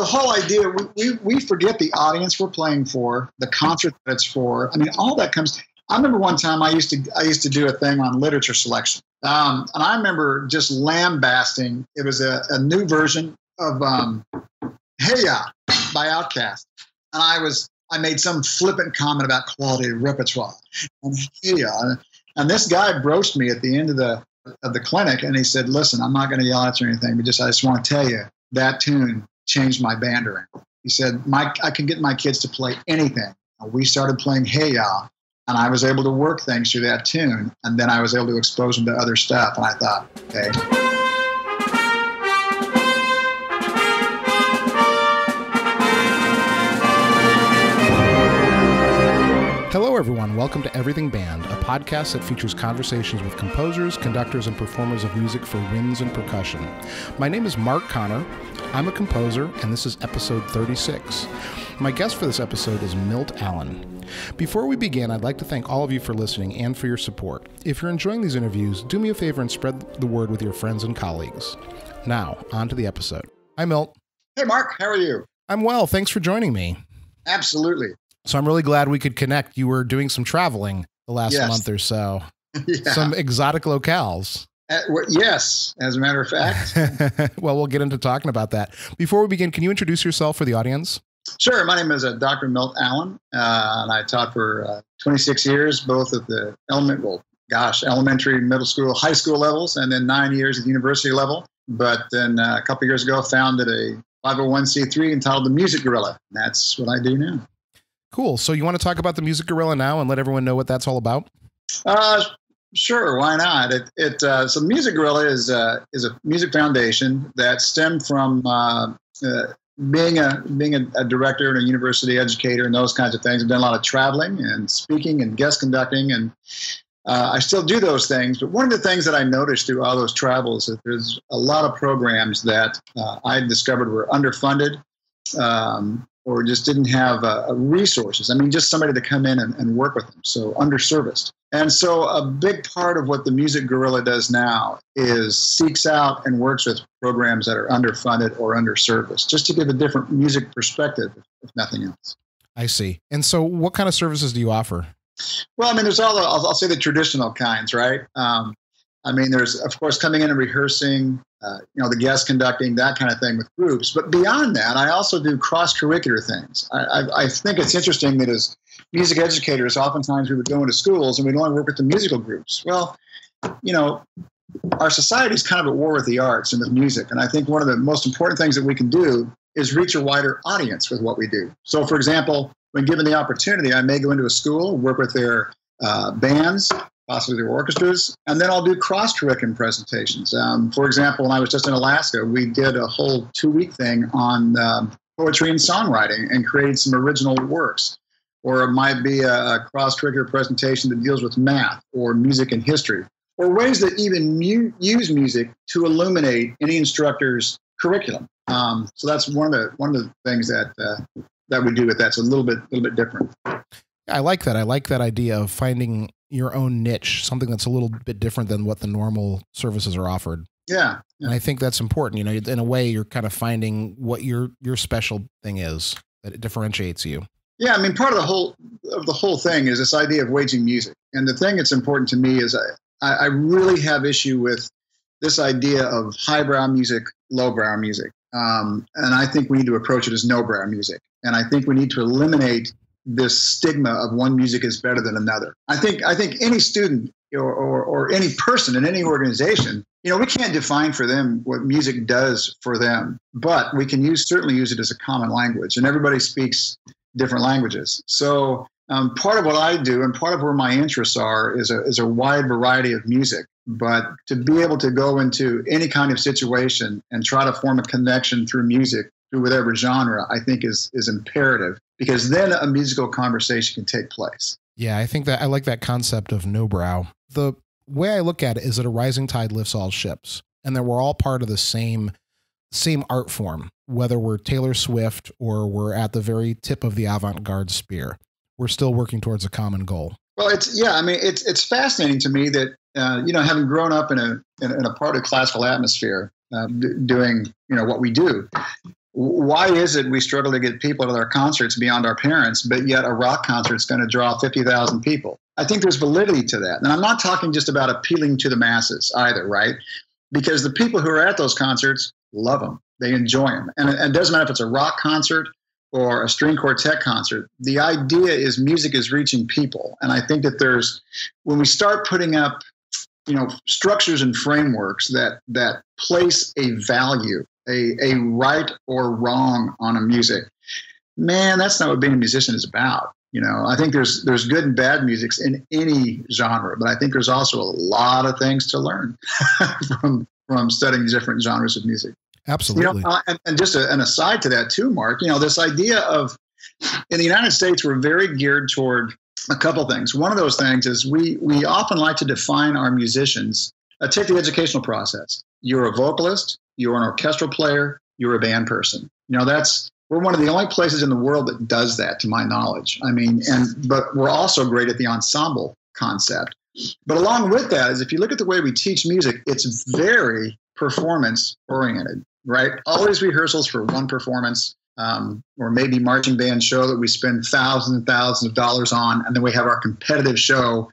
the whole idea we, we, we forget the audience we're playing for, the concert that it's for. I mean, all that comes. I remember one time I used to I used to do a thing on literature selection, um, and I remember just lambasting. It was a, a new version of um, "Hey Ya" by Outkast, and I was I made some flippant comment about quality of repertoire. And, "Hey Ya," and this guy broached me at the end of the of the clinic, and he said, "Listen, I'm not going to yell at you or anything, but just I just want to tell you that tune changed my band around." He said, "Mike, I can get my kids to play anything." And we started playing "Hey Ya," and I was able to work things through that tune, and then I was able to expose them to other stuff. And I thought, okay. Everyone. Welcome to Everything Band, a podcast that features conversations with composers, conductors, and performers of music for winds and percussion. My name is Mark Connor. I'm a composer, and this is episode 36. My guest for this episode is Milt Allen. Before we begin, I'd like to thank all of you for listening and for your support. If you're enjoying these interviews, do me a favor and spread the word with your friends and colleagues. Now, on to the episode. Hi, Milt. Hey, Mark, how are you? I'm well. Thanks for joining me. Absolutely. So I'm really glad we could connect. You were doing some traveling the last Yes. month or so, yeah. some exotic locales. Uh, yes, as a matter of fact. well, we'll get into talking about that. Before we begin, can you introduce yourself for the audience? Sure. My name is uh, Dr. Milt Allen, uh, and I taught for uh, 26 years, both at the element, well, gosh, elementary, middle school, high school levels, and then nine years at the university level. But then uh, a couple years ago, founded a 501c3 entitled the Music Guerrilla. And that's what I do now. Cool. So you want to talk about the Music Guerrilla now and let everyone know what that's all about? Uh, sure, why not? It, it uh, so Music Guerrilla is uh, is a music foundation that stemmed from uh, uh, being a being a, a director and a university educator and those kinds of things. I've done a lot of traveling and speaking and guest conducting, and uh, I still do those things. But one of the things that I noticed through all those travels is there's a lot of programs that uh, I discovered were underfunded. Um, or just didn't have uh, resources. I mean, just somebody to come in and, and work with them. So underserviced. And so a big part of what the Music Guerrilla does now is seeks out and works with programs that are underfunded or underserviced, just to give a different music perspective, if nothing else. I see. And so, what kind of services do you offer? Well, I mean, there's all the, I'll, I'll say the traditional kinds, right? Um, I mean, there's of course coming in and rehearsing, uh, you know, the guest conducting, that kind of thing with groups. But beyond that, I also do cross-curricular things. I, I, I think it's interesting that as music educators, oftentimes we would go into schools and we'd only work with the musical groups. Well, you know, our society is kind of at war with the arts and with music, and I think one of the most important things that we can do is reach a wider audience with what we do. So, for example, when given the opportunity, I may go into a school, work with their uh, bands, possibly their orchestras, and then I'll do cross curriculum presentations. Um, for example, when I was just in Alaska, we did a whole two week thing on um, poetry and songwriting and created some original works. Or it might be a, a cross curricular presentation that deals with math or music and history, or ways that even mu- use music to illuminate any instructor's curriculum. Um, so that's one of the one of the things that uh, that we do with that. It's a little bit little bit different. I like that. I like that idea of finding your own niche, something that's a little bit different than what the normal services are offered. Yeah. And I think that's important. You know, in a way, you're kind of finding what your your special thing is that it differentiates you. Yeah, I mean, part of the whole of the whole thing is this idea of waging music, and the thing that's important to me is I I really have issue with this idea of highbrow music, lowbrow music, um, and I think we need to approach it as no-brow music, and I think we need to eliminate this stigma of one music is better than another. I think I think any student or, or, or any person in any organization, you know, we can't define for them what music does for them, but we can use certainly use it as a common language, and everybody speaks different languages. So um, part of what I do and part of where my interests are is a, is a wide variety of music. But to be able to go into any kind of situation and try to form a connection through music, through whatever genre, I think is is imperative because then a musical conversation can take place. Yeah, I think that I like that concept of no brow. The way I look at it is that a rising tide lifts all ships, and that we're all part of the same same art form, whether we're Taylor Swift or we're at the very tip of the avant-garde spear. We're still working towards a common goal. Well, it's yeah. I mean, it's it's fascinating to me that uh, you know, having grown up in a in, in a part of classical atmosphere, uh, d- doing you know what we do, why is it we struggle to get people to their concerts beyond our parents, but yet a rock concert is going to draw 50,000 people? I think there's validity to that. And I'm not talking just about appealing to the masses either, right? Because the people who are at those concerts love them, they enjoy them. And it doesn't matter if it's a rock concert or a string quartet concert. The idea is music is reaching people. And I think that there's, when we start putting up, you know, structures and frameworks that, that place a value a, a right or wrong on a music. Man, that's not what being a musician is about. You know, I think there's there's good and bad musics in any genre, but I think there's also a lot of things to learn from from studying different genres of music. Absolutely. You know, uh, and, and, just a, an aside to that too, Mark. You know, this idea of in the United States, we're very geared toward a couple things. One of those things is we we often like to define our musicians. Uh, take the educational process. You're a vocalist, you're an orchestral player, you're a band person. You know, that's we're one of the only places in the world that does that, to my knowledge. I mean, and but we're also great at the ensemble concept. But along with that is if you look at the way we teach music, it's very performance oriented, right? Always rehearsals for one performance. Um, or maybe marching band show that we spend thousands and thousands of dollars on, and then we have our competitive show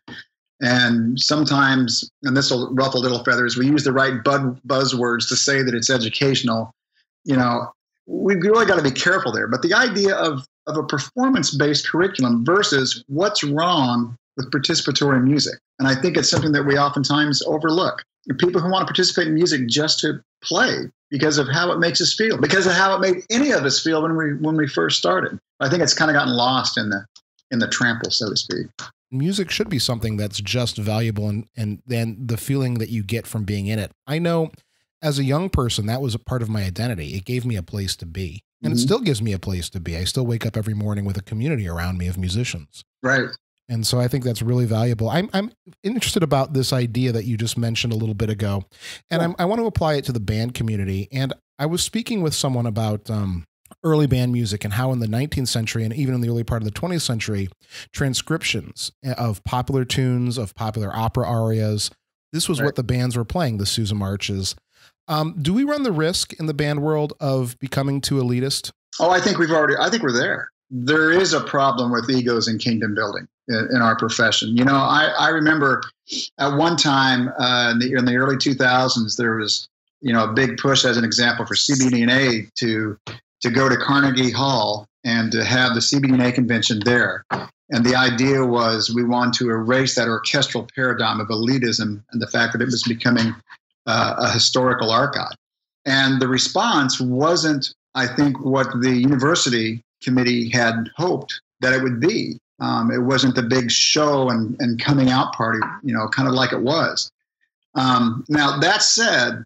and sometimes, and this will ruffle little feathers, we use the right bud, buzzwords to say that it's educational. You know, we've really got to be careful there. But the idea of, of a performance based curriculum versus what's wrong with participatory music. And I think it's something that we oftentimes overlook. People who want to participate in music just to play because of how it makes us feel, because of how it made any of us feel when we when we first started. I think it's kind of gotten lost in the in the trample, so to speak music should be something that's just valuable and and then the feeling that you get from being in it. I know as a young person that was a part of my identity. It gave me a place to be. And mm-hmm. it still gives me a place to be. I still wake up every morning with a community around me of musicians. Right. And so I think that's really valuable. I'm, I'm interested about this idea that you just mentioned a little bit ago, and i want to apply it to the band community. And I was speaking with someone about um, early band music and how in the 19th century and even in the early part of the 20th century, transcriptions of popular tunes, of popular opera arias, this was right. what the bands were playing, the Sousa marches. Um, do we run the risk in the band world of becoming too elitist? Oh, I think we've already, I think we're there. There is a problem with egos and kingdom building in, in our profession. You know, I, I remember at one time uh, in, the, in the early 2000s, there was you know a big push as an example for CBDNA to to go to Carnegie Hall and to have the CBDNA convention there. And the idea was we want to erase that orchestral paradigm of elitism and the fact that it was becoming uh, a historical archive. And the response wasn't, I think, what the university committee had hoped that it would be. Um, it wasn't the big show and, and coming out party, you know, kind of like it was. Um, now, that said,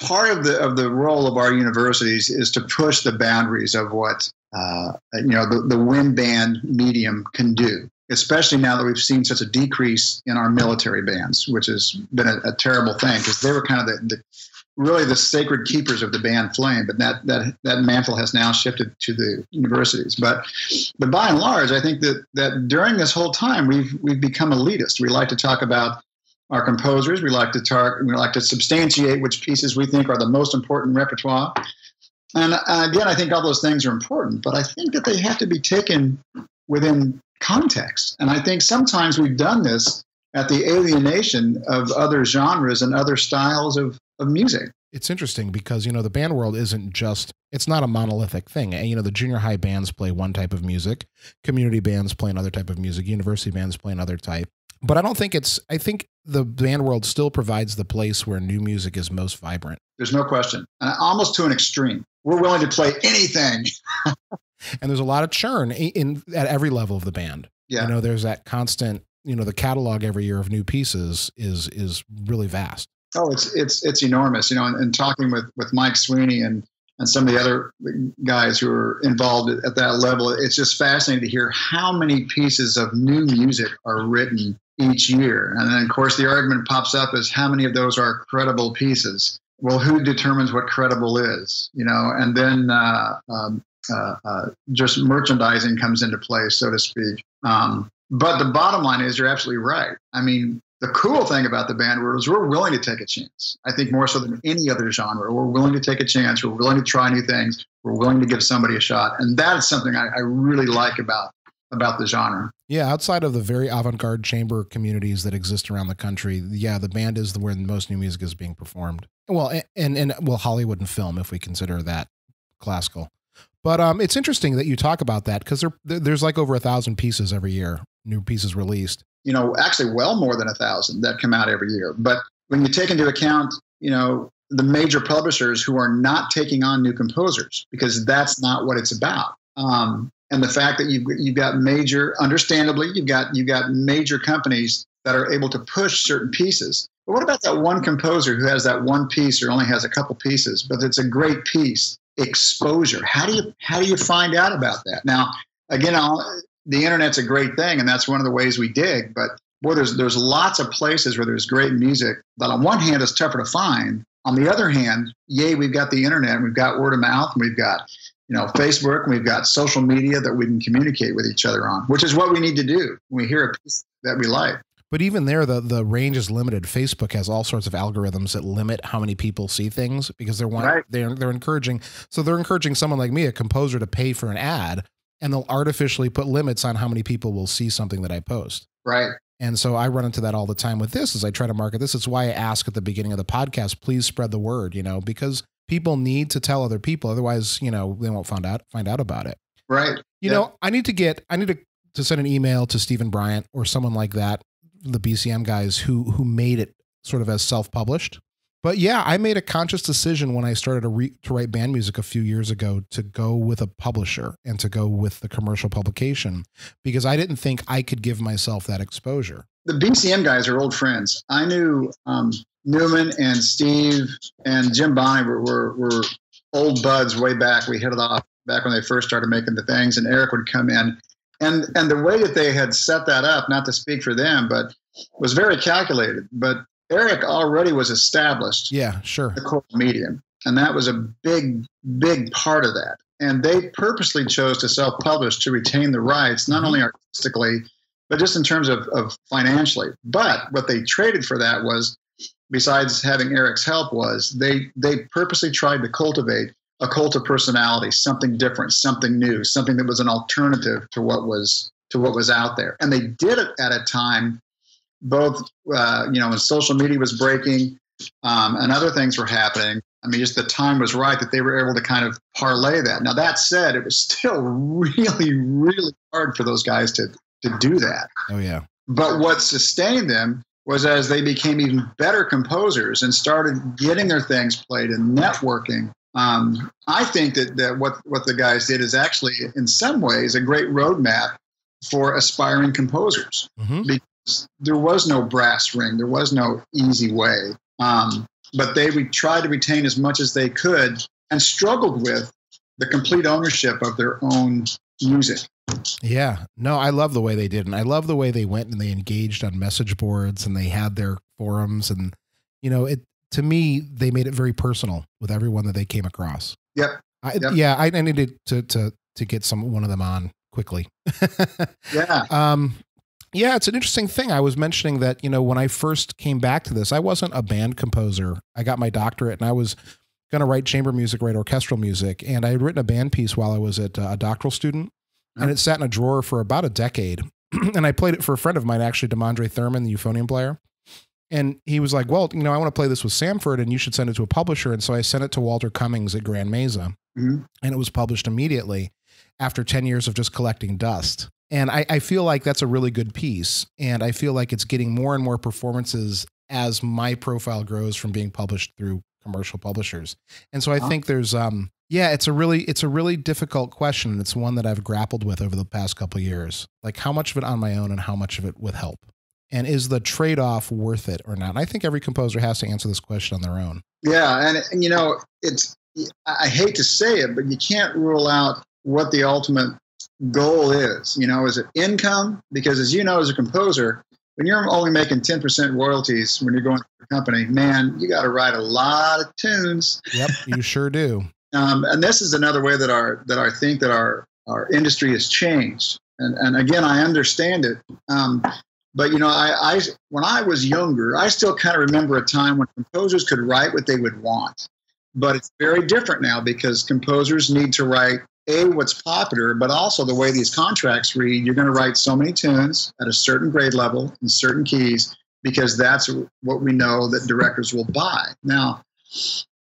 part of the of the role of our universities is to push the boundaries of what uh, you know the, the wind band medium can do especially now that we've seen such a decrease in our military bands which has been a, a terrible thing because they were kind of the, the, really the sacred keepers of the band flame but that that that mantle has now shifted to the universities. But but by and large i think that that during this whole time we've we've become elitist. We like to talk about our composers. We like to tar- we like to substantiate which pieces we think are the most important repertoire. And uh, again, I think all those things are important, but I think that they have to be taken within context. And I think sometimes we've done this at the alienation of other genres and other styles of, of music. It's interesting because, you know, the band world isn't just, it's not a monolithic thing. And, you know, the junior high bands play one type of music, community bands play another type of music, university bands play another type but I don't think it's. I think the band world still provides the place where new music is most vibrant. There's no question, and almost to an extreme. We're willing to play anything. and there's a lot of churn in, in, at every level of the band. Yeah, you know, there's that constant. You know, the catalog every year of new pieces is is really vast. Oh, it's it's it's enormous. You know, and, and talking with with Mike Sweeney and and some of the other guys who are involved at that level, it's just fascinating to hear how many pieces of new music are written each year. And then, of course, the argument pops up is how many of those are credible pieces? Well, who determines what credible is? You know, and then uh, um, uh, uh, just merchandising comes into play, so to speak. Um, but the bottom line is, you're absolutely right. I mean, the cool thing about the band was we're willing to take a chance. I think more so than any other genre, we're willing to take a chance. We're willing to try new things. We're willing to give somebody a shot, and that is something I, I really like about about the genre. Yeah, outside of the very avant-garde chamber communities that exist around the country, yeah, the band is the where most new music is being performed. Well, and and, and well, Hollywood and film, if we consider that classical. But um, it's interesting that you talk about that because there, there's like over a thousand pieces every year, new pieces released. You know, actually, well more than a thousand that come out every year. But when you take into account, you know, the major publishers who are not taking on new composers because that's not what it's about. Um, and the fact that you've you've got major, understandably, you've got you've got major companies that are able to push certain pieces. But what about that one composer who has that one piece or only has a couple pieces, but it's a great piece? Exposure. How do you how do you find out about that? Now, again, I'll, the internet's a great thing, and that's one of the ways we dig. But boy, there's there's lots of places where there's great music that on one hand is tougher to find. On the other hand, yay, we've got the internet, we've got word of mouth, and we've got you know Facebook, and we've got social media that we can communicate with each other on, which is what we need to do when we hear a piece that we like. But even there, the the range is limited. Facebook has all sorts of algorithms that limit how many people see things because they're one, right. they're they're encouraging. So they're encouraging someone like me, a composer, to pay for an ad, and they'll artificially put limits on how many people will see something that I post. Right. And so I run into that all the time with this as I try to market this. It's why I ask at the beginning of the podcast, please spread the word, you know, because people need to tell other people. Otherwise, you know, they won't find out find out about it. Right. You yeah. know, I need to get I need to to send an email to Steven Bryant or someone like that, the BCM guys who who made it sort of as self-published. But yeah, I made a conscious decision when I started to, re- to write band music a few years ago to go with a publisher and to go with the commercial publication because I didn't think I could give myself that exposure. The BCM guys are old friends. I knew um, Newman and Steve and Jim Bonney were, were, were old buds way back. We hit it off back when they first started making the things, and Eric would come in. And, and the way that they had set that up, not to speak for them, but was very calculated. But Eric already was established. Yeah, sure. The core medium. And that was a big, big part of that. And they purposely chose to self publish to retain the rights, not mm-hmm. only artistically, but just in terms of, of financially. But what they traded for that was besides having Eric's help, was they they purposely tried to cultivate a cult of personality, something different, something new, something that was an alternative to what was to what was out there, and they did it at a time both uh, you know when social media was breaking um, and other things were happening. I mean, just the time was right that they were able to kind of parlay that. Now that said, it was still really, really hard for those guys to to do that. Oh yeah. But what sustained them was as they became even better composers and started getting their things played and networking. Um, I think that, that what, what the guys did is actually, in some ways, a great roadmap for aspiring composers mm-hmm. because there was no brass ring, there was no easy way. Um, but they would try to retain as much as they could and struggled with the complete ownership of their own music. Yeah. No, I love the way they did. And I love the way they went and they engaged on message boards and they had their forums. And, you know, it, to me, they made it very personal with everyone that they came across. Yep. I, yep. Yeah. I, I needed to, to, to get some, one of them on quickly. yeah. Um, yeah, it's an interesting thing. I was mentioning that, you know, when I first came back to this, I wasn't a band composer. I got my doctorate and I was going to write chamber music, write orchestral music. And I had written a band piece while I was at uh, a doctoral student and it sat in a drawer for about a decade. and I played it for a friend of mine, actually, Demondrae Thurman, the euphonium player. And he was like, Well, you know, I want to play this with Samford and you should send it to a publisher. And so I sent it to Walter Cummings at Grand Mesa. Mm-hmm. And it was published immediately after 10 years of just collecting dust. And I, I, feel like that's a really good piece. And I feel like it's getting more and more performances as my profile grows from being published through commercial publishers. And so I think there's um yeah, it's a really it's a really difficult question and it's one that I've grappled with over the past couple years. Like how much of it on my own and how much of it with help. And is the trade-off worth it or not? And I think every composer has to answer this question on their own. Yeah, and, and you know, it's I hate to say it, but you can't rule out what the ultimate goal is. You know, is it income? Because as you know, as a composer, when you're only making 10% royalties when you're going to a company, man, you got to write a lot of tunes. Yep, you sure do. Um, and this is another way that our that I think that our our industry has changed. And and again, I understand it. Um, But you know, I, I when I was younger, I still kind of remember a time when composers could write what they would want. But it's very different now because composers need to write a what's popular, but also the way these contracts read. You're going to write so many tunes at a certain grade level in certain keys because that's what we know that directors will buy. Now,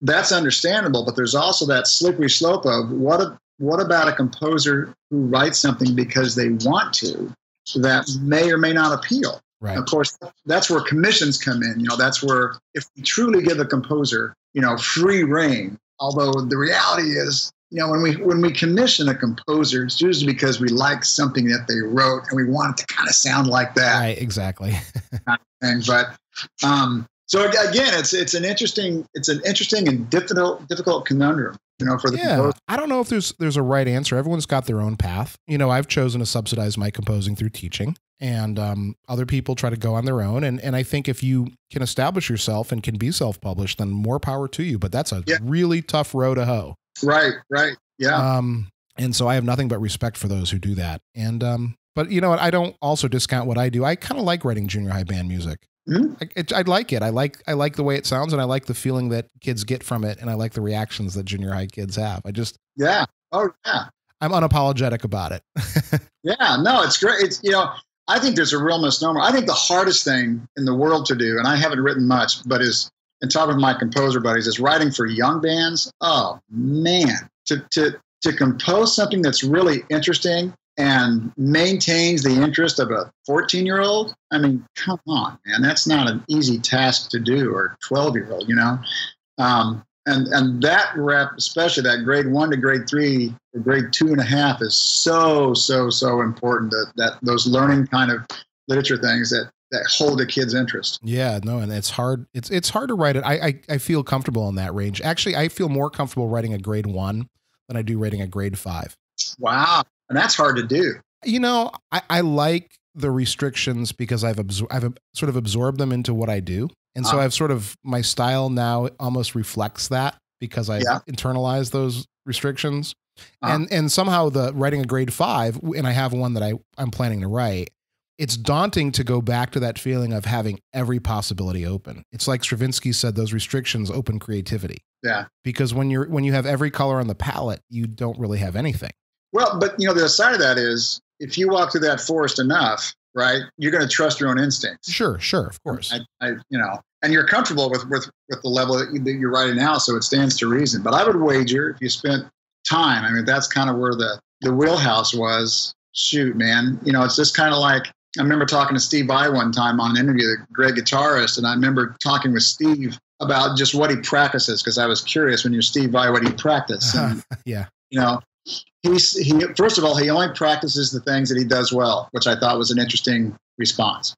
that's understandable, but there's also that slippery slope of what a, what about a composer who writes something because they want to that may or may not appeal. Right. Of course, that's where commissions come in. You know, that's where if we truly give a composer, you know, free reign. Although the reality is, you know, when we when we commission a composer, it's usually because we like something that they wrote and we want it to kind of sound like that. Right. Exactly. but um, so again, it's it's an interesting it's an interesting and difficult difficult conundrum you know, for the yeah. composer. I don't know if there's there's a right answer. Everyone's got their own path. You know, I've chosen to subsidize my composing through teaching, and um, other people try to go on their own. And and I think if you can establish yourself and can be self published, then more power to you. But that's a Yeah. really tough row to hoe. Right, right, yeah, Um, and so I have nothing but respect for those who do that. And um, but you know what? I don't also discount what I do. I kind of like writing junior high band music. Mhm. I, it, I like it. I like I like the way it sounds, and I like the feeling that kids get from it, and I like the reactions that junior high kids have. I just yeah. Oh yeah, I'm unapologetic about it. yeah. No, it's great. It's you know, I think there's a real misnomer. I think the hardest thing in the world to do, and I haven't written much, but is and talking with my composer buddies, is writing for young bands. Oh man, to to to compose something that's really interesting and maintains the interest of a 14 year old. I mean, come on, man, that's not an easy task to do, or 12 year old, you know. Um, and and that rep, especially that grade one to grade three or grade two and a half, is so so so important. That that those learning kind of literature things that that hold a kid's interest. Yeah, no, and it's hard. It's it's hard to write it. I, I I feel comfortable in that range. Actually, I feel more comfortable writing a grade one than I do writing a grade five. Wow, and that's hard to do. You know, I, I like the restrictions because I've absor- I've sort of absorbed them into what I do, and so Ah. I've sort of my style now almost reflects that because I've Yeah. internalized those restrictions. Ah. And and somehow the writing a grade five, and I have one that I I'm planning to write. It's daunting to go back to that feeling of having every possibility open. It's like Stravinsky said, those restrictions open creativity Yeah. because when you're when you have every color on the palette, you don't really have anything. Well, but you know, the other side of that is if you walk through that forest enough, right, you're going to trust your own instincts. Sure, sure, of course. I, I, you know, and you're comfortable with with with the level that, you, that you're writing now, so it stands to reason. But I would wager if you spent time, I mean, that's kind of where the the wheelhouse was. Shoot, man, you know, it's just kind of like I remember talking to Steve Vai one time on an interview, the great guitarist, and I remember talking with Steve about just what he practices because I was curious when you're Steve Vai what he practice. Uh-huh. And, yeah. you know, he first of all he only practices the things that he does well, which I thought was an interesting response.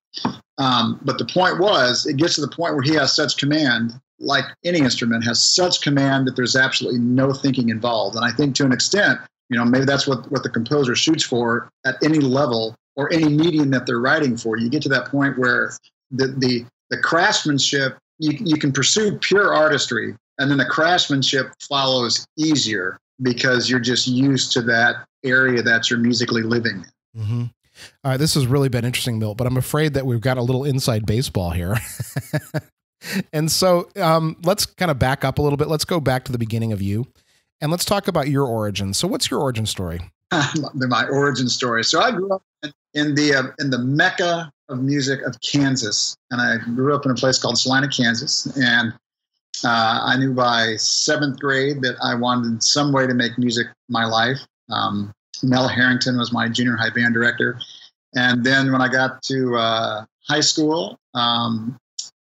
Um, but the point was, it gets to the point where he has such command, like any instrument, has such command that there's absolutely no thinking involved. And I think to an extent, you know, maybe that's what what the composer shoots for at any level or any medium that they're writing for. You get to that point where the the the craftsmanship you, you can pursue pure artistry and then the craftsmanship follows easier because you're just used to that area that you're musically living in. hmm All right, this has really been interesting, Milt, but I'm afraid that we've got a little inside baseball here. and so um, let's kind of back up a little bit. Let's go back to the beginning of you and let's talk about your origin. So, what's your origin story? my origin story. So I grew up in, in the uh, in the mecca of music of Kansas, and I grew up in a place called Salina, Kansas. And uh, I knew by seventh grade that I wanted some way to make music my life. Um, Mel Harrington was my junior high band director, and then when I got to uh, high school, um,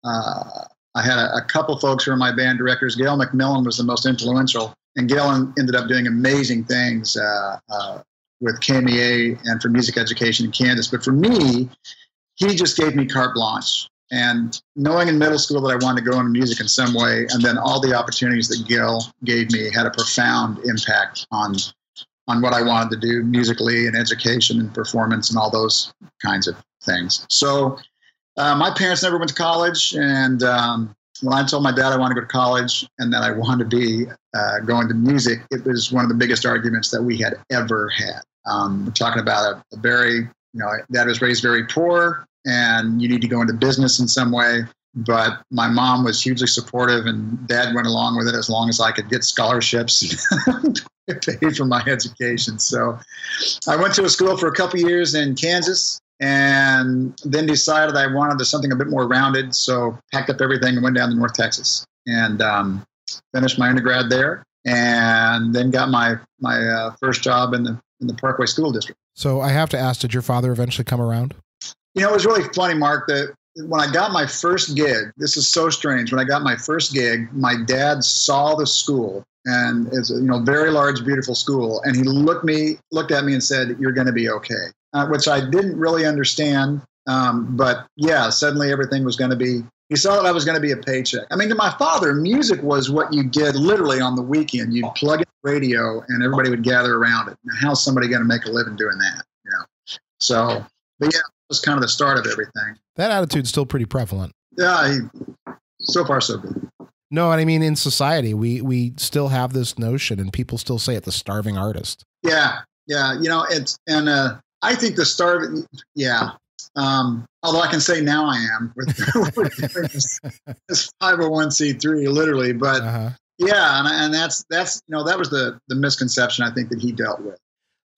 uh, I had a, a couple folks who were my band directors. Gail McMillan was the most influential, and Gail ended up doing amazing things uh, uh, with KMEA and for music education in Kansas. But for me, he just gave me carte blanche. And knowing in middle school that I wanted to go into music in some way, and then all the opportunities that Gil gave me had a profound impact on on what I wanted to do musically and education and performance and all those kinds of things. So uh, my parents never went to college, and um, when I told my dad I wanted to go to college and that I wanted to be uh, going to music, it was one of the biggest arguments that we had ever had. Um, we're talking about a, a very, you know, dad was raised very poor. And you need to go into business in some way. But my mom was hugely supportive, and dad went along with it as long as I could get scholarships paid for my education. So I went to a school for a couple years in Kansas and then decided I wanted something a bit more rounded. So packed up everything and went down to North Texas and um, finished my undergrad there and then got my my uh, first job in the in the Parkway School District. So I have to ask, did your father eventually come around? You know, it was really funny, Mark. That when I got my first gig, this is so strange. When I got my first gig, my dad saw the school, and it's a you know very large, beautiful school, and he looked me looked at me and said, "You're going to be okay," uh, which I didn't really understand. Um, but yeah, suddenly everything was going to be he saw that I was going to be a paycheck. I mean, to my father, music was what you did literally on the weekend. You'd plug in the radio and everybody would gather around it. Now, how's somebody going to make a living doing that? You know? So, but yeah, was kind of the start of everything. That attitude's still pretty prevalent. Yeah, he, so far so good. No, and I mean in society, we we still have this notion, and people still say it: the starving artist. Yeah, yeah, you know, it's and uh, I think the starving. Yeah, um, although I can say now I am with, this, this 501c3, literally. But uh-huh. yeah, and, and that's that's you know that was the the misconception I think that he dealt with.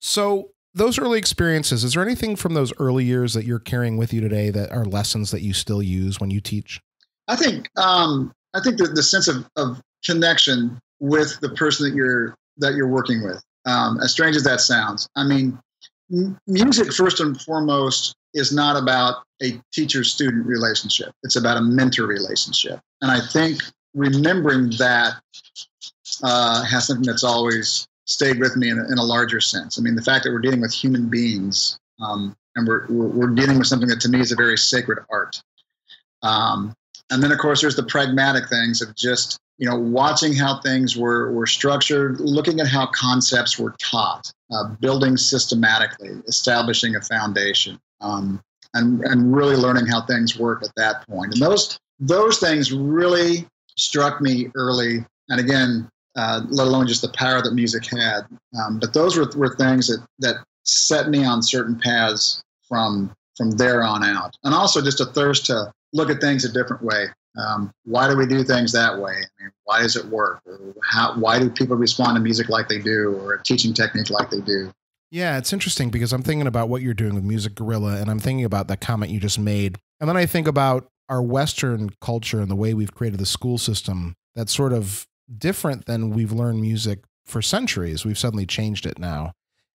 So those early experiences, is there anything from those early years that you're carrying with you today that are lessons that you still use when you teach? I think um, I think that the sense of, of connection with the person that you're that you're working with, um, as strange as that sounds. I mean, m- music first and foremost is not about a teacher student relationship, it's about a mentor relationship. And I think remembering that uh, has something that's always stayed with me in a, in a, larger sense. I mean, the fact that we're dealing with human beings um, and we're, we're, we're, dealing with something that to me is a very sacred art. Um, and then, of course, there's the pragmatic things of just you know watching how things were were structured, looking at how concepts were taught, uh, building systematically, establishing a foundation um, and and really learning how things work at that point. And those those things really struck me early. And again, uh, let alone just the power that music had. Um, but those were, were things that that set me on certain paths from from there on out. And also just a thirst to look at things a different way. Um, why do we do things that way? I mean, why does it work? Or how, why do people respond to music like they do, or a teaching technique like they do? Yeah, it's interesting because I'm thinking about what you're doing with Music Guerrilla, and I'm thinking about that comment you just made. And then I think about our Western culture and the way we've created the school system that sort of different than we've learned music for centuries. We've suddenly changed it now.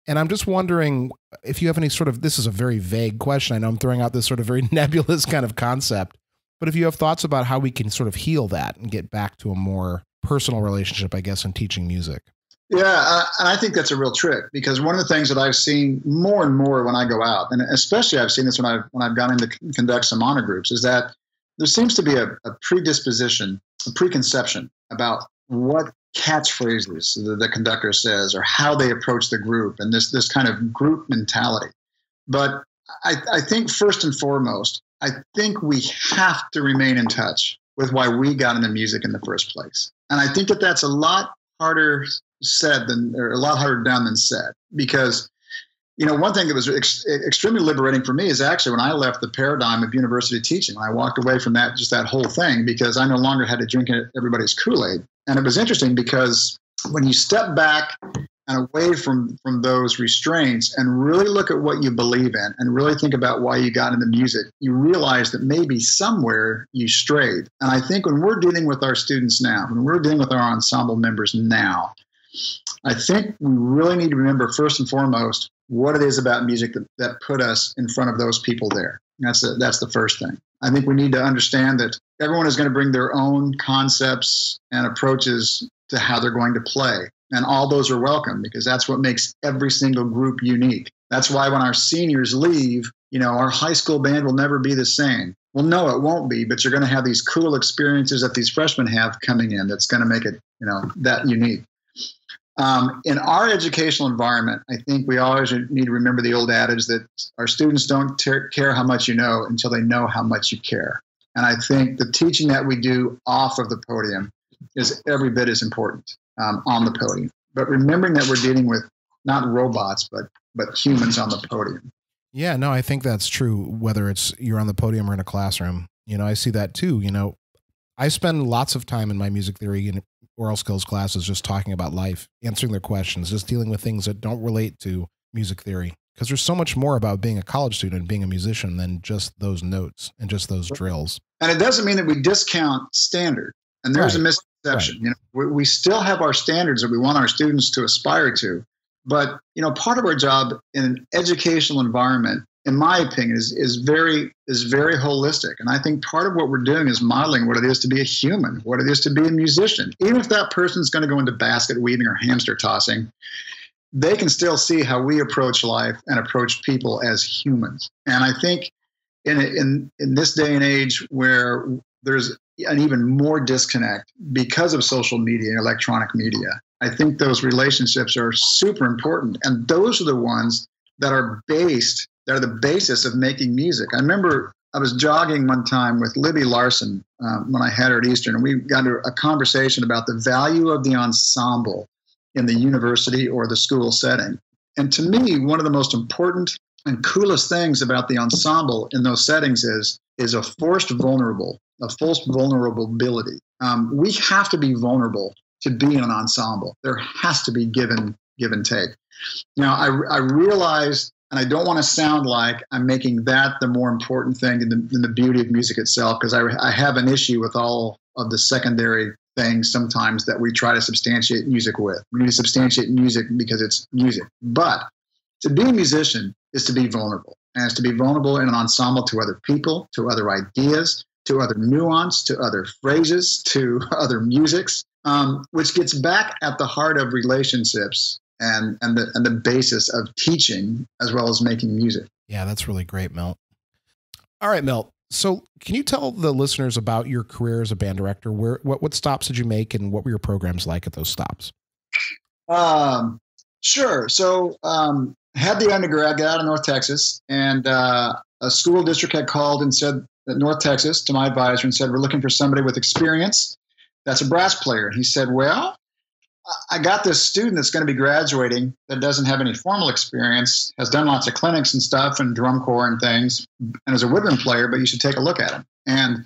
And I'm just wondering if you have any sort of this is a very vague question. I know I'm throwing out this sort of very nebulous kind of concept, but if you have thoughts about how we can sort of heal that and get back to a more personal relationship, I guess, in teaching music. Yeah, uh, and I think that's a real trick because one of the things that I've seen more and more when I go out, and especially I've seen this when I've when I've gone in to conduct some honor groups, is that there seems to be a, a predisposition, a preconception about what catchphrases the, the conductor says or how they approach the group, and this this kind of group mentality. But I, I think first and foremost, I think we have to remain in touch with why we got into music in the first place. And I think that that's a lot harder said than or a lot harder done than said because you know one thing that was ex- extremely liberating for me is actually when i left the paradigm of university teaching i walked away from that just that whole thing because i no longer had to drink everybody's kool-aid and it was interesting because when you step back and away from from those restraints and really look at what you believe in and really think about why you got into music you realize that maybe somewhere you strayed and i think when we're dealing with our students now when we're dealing with our ensemble members now I think we really need to remember first and foremost what it is about music that, that put us in front of those people there. That's the, that's the first thing. I think we need to understand that everyone is going to bring their own concepts and approaches to how they're going to play. And all those are welcome because that's what makes every single group unique. That's why when our seniors leave, you know, our high school band will never be the same. Well, no, it won't be, but you're going to have these cool experiences that these freshmen have coming in that's going to make it, you know, that unique. Um, in our educational environment, I think we always need to remember the old adage that our students don't ter- care how much you know until they know how much you care. And I think the teaching that we do off of the podium is every bit as important um, on the podium. But remembering that we're dealing with not robots, but but humans on the podium. Yeah, no, I think that's true. Whether it's you're on the podium or in a classroom, you know, I see that too. You know, I spend lots of time in my music theory and oral skills classes just talking about life, answering their questions, just dealing with things that don't relate to music theory. Because there's so much more about being a college student and being a musician than just those notes and just those drills. And it doesn't mean that we discount standard. And there's right. a misconception. Right. You know, we, we still have our standards that we want our students to aspire to. But you know, part of our job in an educational environment, in my opinion, is is very is very holistic. And I think part of what we're doing is modeling what it is to be a human, what it is to be a musician. Even if that person's going to go into basket weaving or hamster tossing, they can still see how we approach life and approach people as humans. And I think in in in this day and age where there's an even more disconnect because of social media and electronic media. I think those relationships are super important. And those are the ones that are based, that are the basis of making music. I remember I was jogging one time with Libby Larsen um, when I had her at Eastern, and we got a conversation about the value of the ensemble in the university or the school setting. And to me, one of the most important and coolest things about the ensemble in those settings is is a forced vulnerable, a forced vulnerability. Um, we have to be vulnerable to be an ensemble. There has to be given give and take. Now, I, I realize, and I don't want to sound like I'm making that the more important thing than the, than the beauty of music itself, because I, I have an issue with all of the secondary things sometimes that we try to substantiate music with. We need to substantiate music because it's music. But to be a musician is to be vulnerable, and it's to be vulnerable in an ensemble to other people, to other ideas, to other nuance, to other phrases, to other musics um, which gets back at the heart of relationships and and the and the basis of teaching as well as making music. Yeah, that's really great, Milt. All right, Milt. So, can you tell the listeners about your career as a band director? Where what what stops did you make, and what were your programs like at those stops? Um, sure. So, um, had the undergrad, got out of North Texas, and uh, a school district had called and said that North Texas to my advisor and said, "We're looking for somebody with experience that's a brass player. And he said, Well, I got this student that's going to be graduating that doesn't have any formal experience, has done lots of clinics and stuff and drum corps and things, and is a woodwind player, but you should take a look at him. And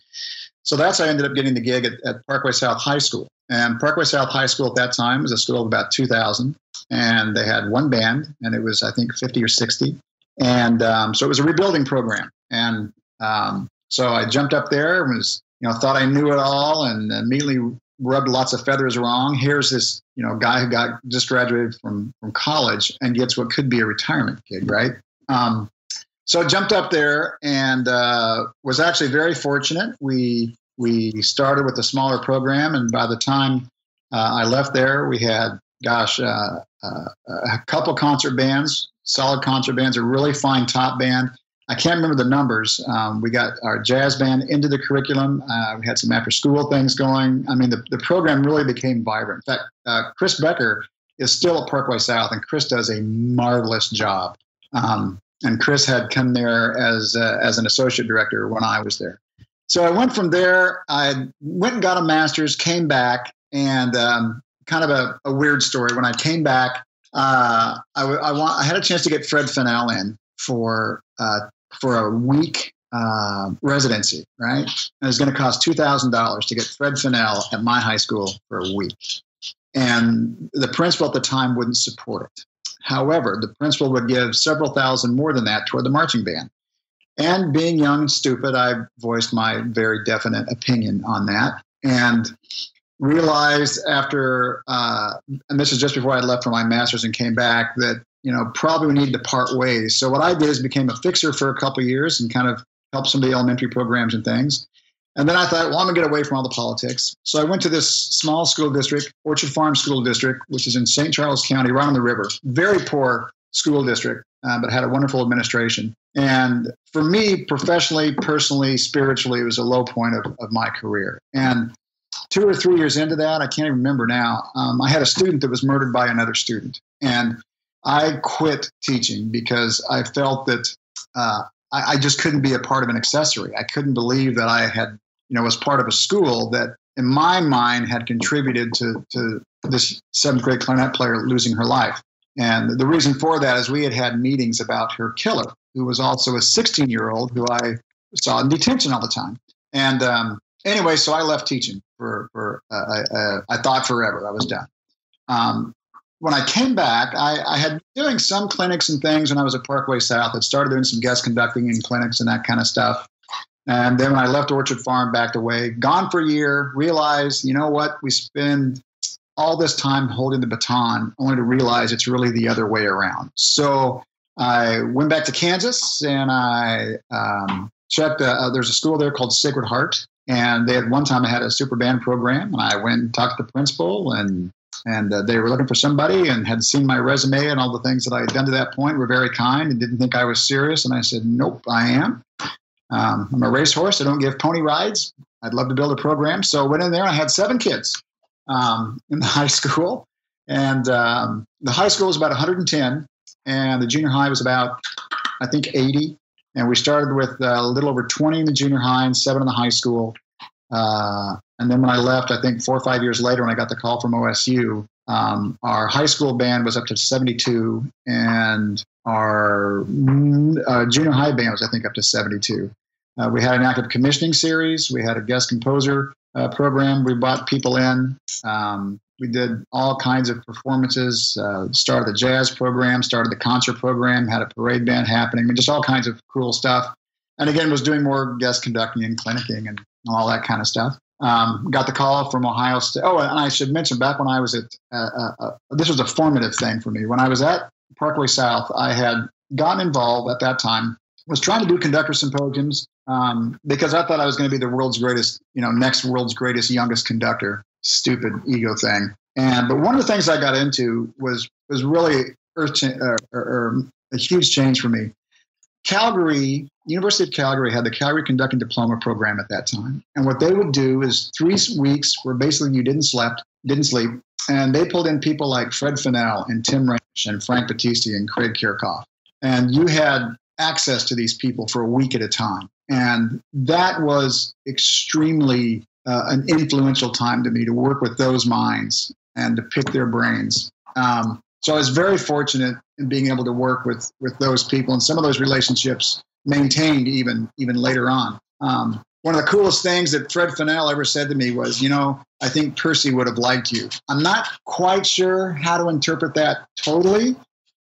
so that's how I ended up getting the gig at, at Parkway South High School. And Parkway South High School at that time was a school of about 2,000, and they had one band, and it was, I think, 50 or 60. And um, so it was a rebuilding program. And um, so I jumped up there and was you know, thought I knew it all and immediately rubbed lots of feathers wrong. Here's this, you know, guy who got just graduated from from college and gets what could be a retirement gig, right? Um, so I jumped up there and uh, was actually very fortunate. We we started with a smaller program, and by the time uh, I left there, we had, gosh, uh, uh a couple concert bands, solid concert bands, a really fine top band, I can't remember the numbers. Um, we got our jazz band into the curriculum. Uh, we had some after school things going. I mean, the, the program really became vibrant. In fact, uh, Chris Becker is still at Parkway South, and Chris does a marvelous job. Um, and Chris had come there as, uh, as an associate director when I was there. So I went from there. I went and got a master's, came back, and um, kind of a, a, weird story. When I came back, uh, I, I, want, I had a chance to get Fred Fennell in for uh, for a week uh, residency, right? And it was going to cost $2,000 to get Fred Fennell at my high school for a week. And the principal at the time wouldn't support it. However, the principal would give several thousand more than that toward the marching band. And being young and stupid, I voiced my very definite opinion on that. And realized after, uh, and this is just before I left for my master's and came back, that you know, probably we need to part ways. So what I did is became a fixer for a couple years and kind of helped some of the elementary programs and things. And then I thought, well, I'm gonna get away from all the politics. So I went to this small school district, Orchard Farm School District, which is in St. Charles County, right on the river. Very poor school district, uh, but had a wonderful administration. And for me, professionally, personally, spiritually, it was a low point of, of my career. And two or three years into that, I can't even remember now, um, I had a student that was murdered by another student. And I quit teaching because I felt that uh, I, I, just couldn't be a part of an accessory. I couldn't believe that I had, you know, was part of a school that, in my mind, had contributed to to this seventh grade clarinet player losing her life. And the reason for that is we had had meetings about her killer. who was also a 16 year old who I saw in detention all the time. And um, anyway, so I left teaching for, for uh, uh, I thought forever. I was done. Um, when I came back, I, I, had been doing some clinics and things when I was at Parkway South. I started doing some guest conducting in clinics and that kind of stuff. And then when I left Orchard Farm, backed away, gone for a year, realized, you know what, we spend all this time holding the baton only to realize it's really the other way around. So I went back to Kansas and I um, checked. Uh, there's a school there called Sacred Heart, and they had one time I had a super band program, and I went and talked to the principal, and and uh, they were looking for somebody and had seen my resume and all the things that I had done to that point. Were very kind and didn't think I was serious, and I said, "Nope, I am. Um, I'm a racehorse. I don't give pony rides. I'd love to build a program." So I went in there. I had seven kids um, in the high school, and um, the high school was about 110, and the junior high was about I think 80. And we started with uh, a little over 20 in the junior high and seven in the high school. Uh, and then when I left, I think four or five years later, when I got the call from OSU, um, our high school band was up to 72, and our uh, junior high band was, I think, up to 72. Uh, we had an active commissioning series. We had a guest composer uh, program. We brought people in. Um, we did all kinds of performances. Uh, started the jazz program, started the concert program, had a parade band happening, I mean, just all kinds of cool stuff. And again, was doing more guest conducting and clinicking and all that kind of stuff. Um, got the call from Ohio State. Oh, and I should mention back when I was at, uh, uh, uh, this was a formative thing for me. When I was at Parkway South, I had gotten involved at that time, was trying to do conductor symposiums um, because I thought I was going to be the world's greatest, you know, next world's greatest youngest conductor. Stupid ego thing. And but one of the things I got into was was really earth or, or a huge change for me. Calgary, University of Calgary had the Calgary Conducting Diploma program at that time. And what they would do is three weeks where basically you didn't slept, didn't sleep, and they pulled in people like Fred Fennell and Tim Reynish and Frank Battisti and Craig Kirchhoff. And you had access to these people for a week at a time. And that was extremely uh, an influential time to me to work with those minds and to pick their brains. Um, so I was very fortunate in being able to work with with those people, and some of those relationships maintained even even later on. Um, one of the coolest things that Fred Fennell ever said to me was, you know, I think Percy would have liked you. I'm not quite sure how to interpret that totally,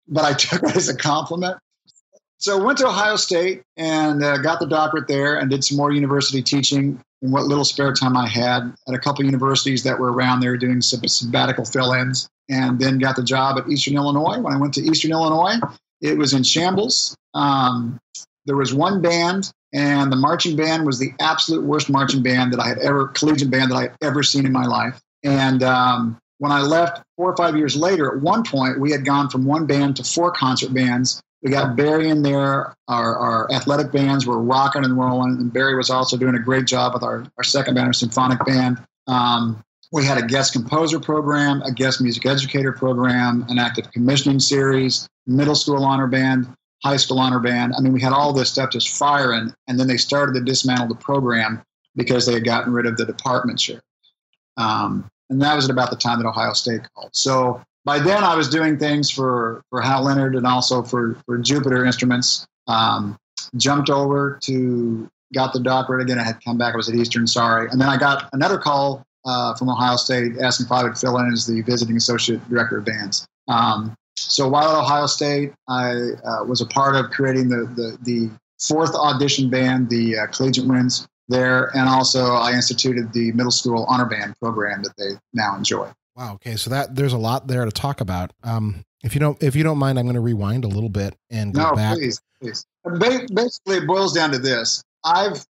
but I took it as a compliment. So went to Ohio State and uh, got the doctorate there and did some more university teaching in what little spare time I had at a couple universities that were around there doing some sabbatical fill-ins. And then got the job at Eastern Illinois. When I went to Eastern Illinois, it was in shambles. Um, there was one band, and the marching band was the absolute worst marching band that I had ever, collegiate band that I had ever seen in my life. And um, when I left four or five years later, at one point, we had gone from one band to four concert bands we got Barry in there. Our, our athletic bands were rocking and rolling, and Barry was also doing a great job with our, our second band, our symphonic band. Um, we had a guest composer program, a guest music educator program, an active commissioning series, middle school honor band, high school honor band. I mean, we had all this stuff just firing, and then they started to dismantle the program because they had gotten rid of the department chair. Um, and that was at about the time that Ohio State called. So by then I was doing things for for Hal Leonard and also for for Jupiter Instruments. Um, jumped over to got the doctorate again. I had come back. I was at Eastern. Sorry, and then I got another call uh, from Ohio State asking if I would fill in as the visiting associate director of bands. Um, so while at Ohio State, I uh, was a part of creating the the, the fourth audition band, the uh, Collegiate Winds there, and also I instituted the middle school honor band program that they now enjoy. Wow. Okay. So that there's a lot there to talk about. Um, if you don't, if you don't mind, I'm going to rewind a little bit and go no, back. please, please. Basically, it boils down to this. I've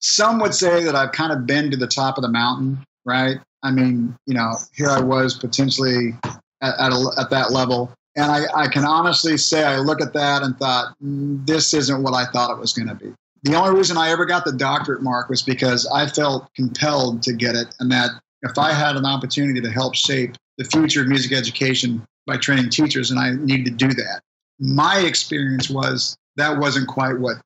some would say that I've kind of been to the top of the mountain, right? I mean, you know, here I was potentially at at, a, at that level, and I, I can honestly say I look at that and thought mm, this isn't what I thought it was going to be. The only reason I ever got the doctorate mark was because I felt compelled to get it, and that if I had an opportunity to help shape the future of music education by training teachers, and I needed to do that, my experience was that wasn't quite what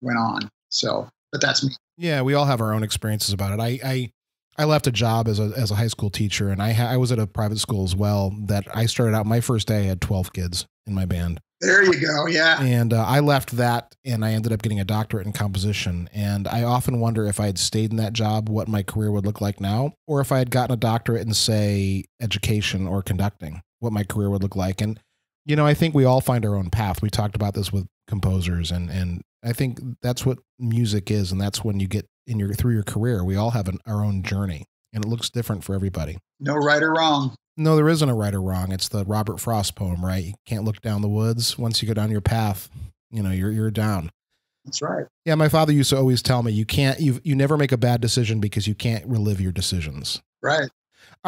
went on. So, but that's me. Yeah, we all have our own experiences about it. I I, I left a job as a as a high school teacher, and I ha- I was at a private school as well. That I started out my first day I had twelve kids in my band, There you go. Yeah. And uh, I left that and I ended up getting a doctorate in composition. And I often wonder if I had stayed in that job, what my career would look like now, or if I had gotten a doctorate in, say, education or conducting, what my career would look like. And, you know, I think we all find our own path. We talked about this with composers and, and I think that's what music is. And that's when you get in your, through your career, we all have an, our own journey and it looks different for everybody. No right or wrong. No, there isn't a right or wrong. It's the Robert Frost poem, right? You can't look down the woods. Once you go down your path, you know, you're you're down. That's right. Yeah, my father used to always tell me you can't you you never make a bad decision because you can't relive your decisions. Right.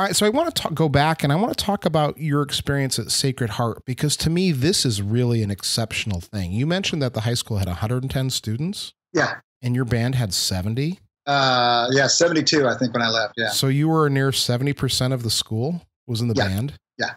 All right, so I want to talk, go back and I want to talk about your experience at Sacred Heart because to me this is really an exceptional thing. You mentioned that the high school had 110 students. Yeah. And your band had 70. Uh, yeah, 72, I think, when I left. Yeah. So you were near 70% of the school was in the Yeah. band? Yeah.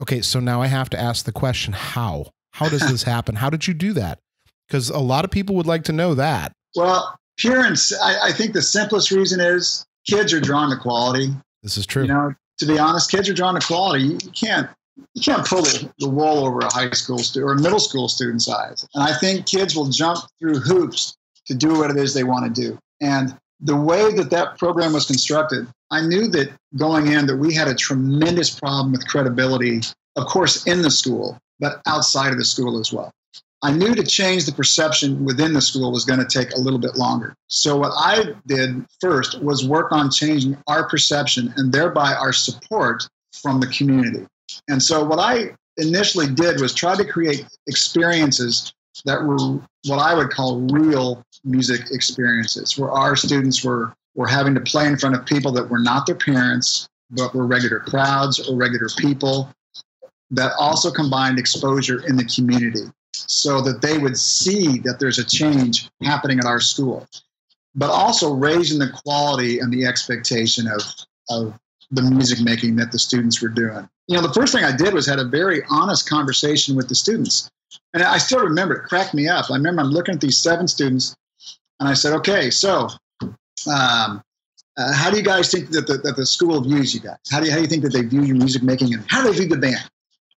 Okay, so now I have to ask the question how? How does this happen? How did you do that? Because a lot of people would like to know that. Well, parents, I, I think the simplest reason is kids are drawn to quality. This is true. You know, to be honest, kids are drawn to quality. You, can't you can't pull the, the over a high school student or middle school student's eyes. And I think kids will jump through hoops to do what it is they want to do. And the way that that program was constructed, I knew that going in that we had a tremendous problem with credibility, of course, in the school, but outside of the school as well. I knew to change the perception within the school was going to take a little bit longer. So, what I did first was work on changing our perception and thereby our support from the community. And so, what I initially did was try to create experiences that were what I would call real music experiences, where our students were, were having to play in front of people that were not their parents, but were regular crowds or regular people that also combined exposure in the community so that they would see that there's a change happening at our school, but also raising the quality and the expectation of, of the music making that the students were doing. You know, the first thing I did was had a very honest conversation with the students. And I still remember it cracked me up. I remember I'm looking at these seven students and I said, okay, so um, uh, how do you guys think that the, that the school views you guys? How do you, how do you think that they view your music making and how do they view the band?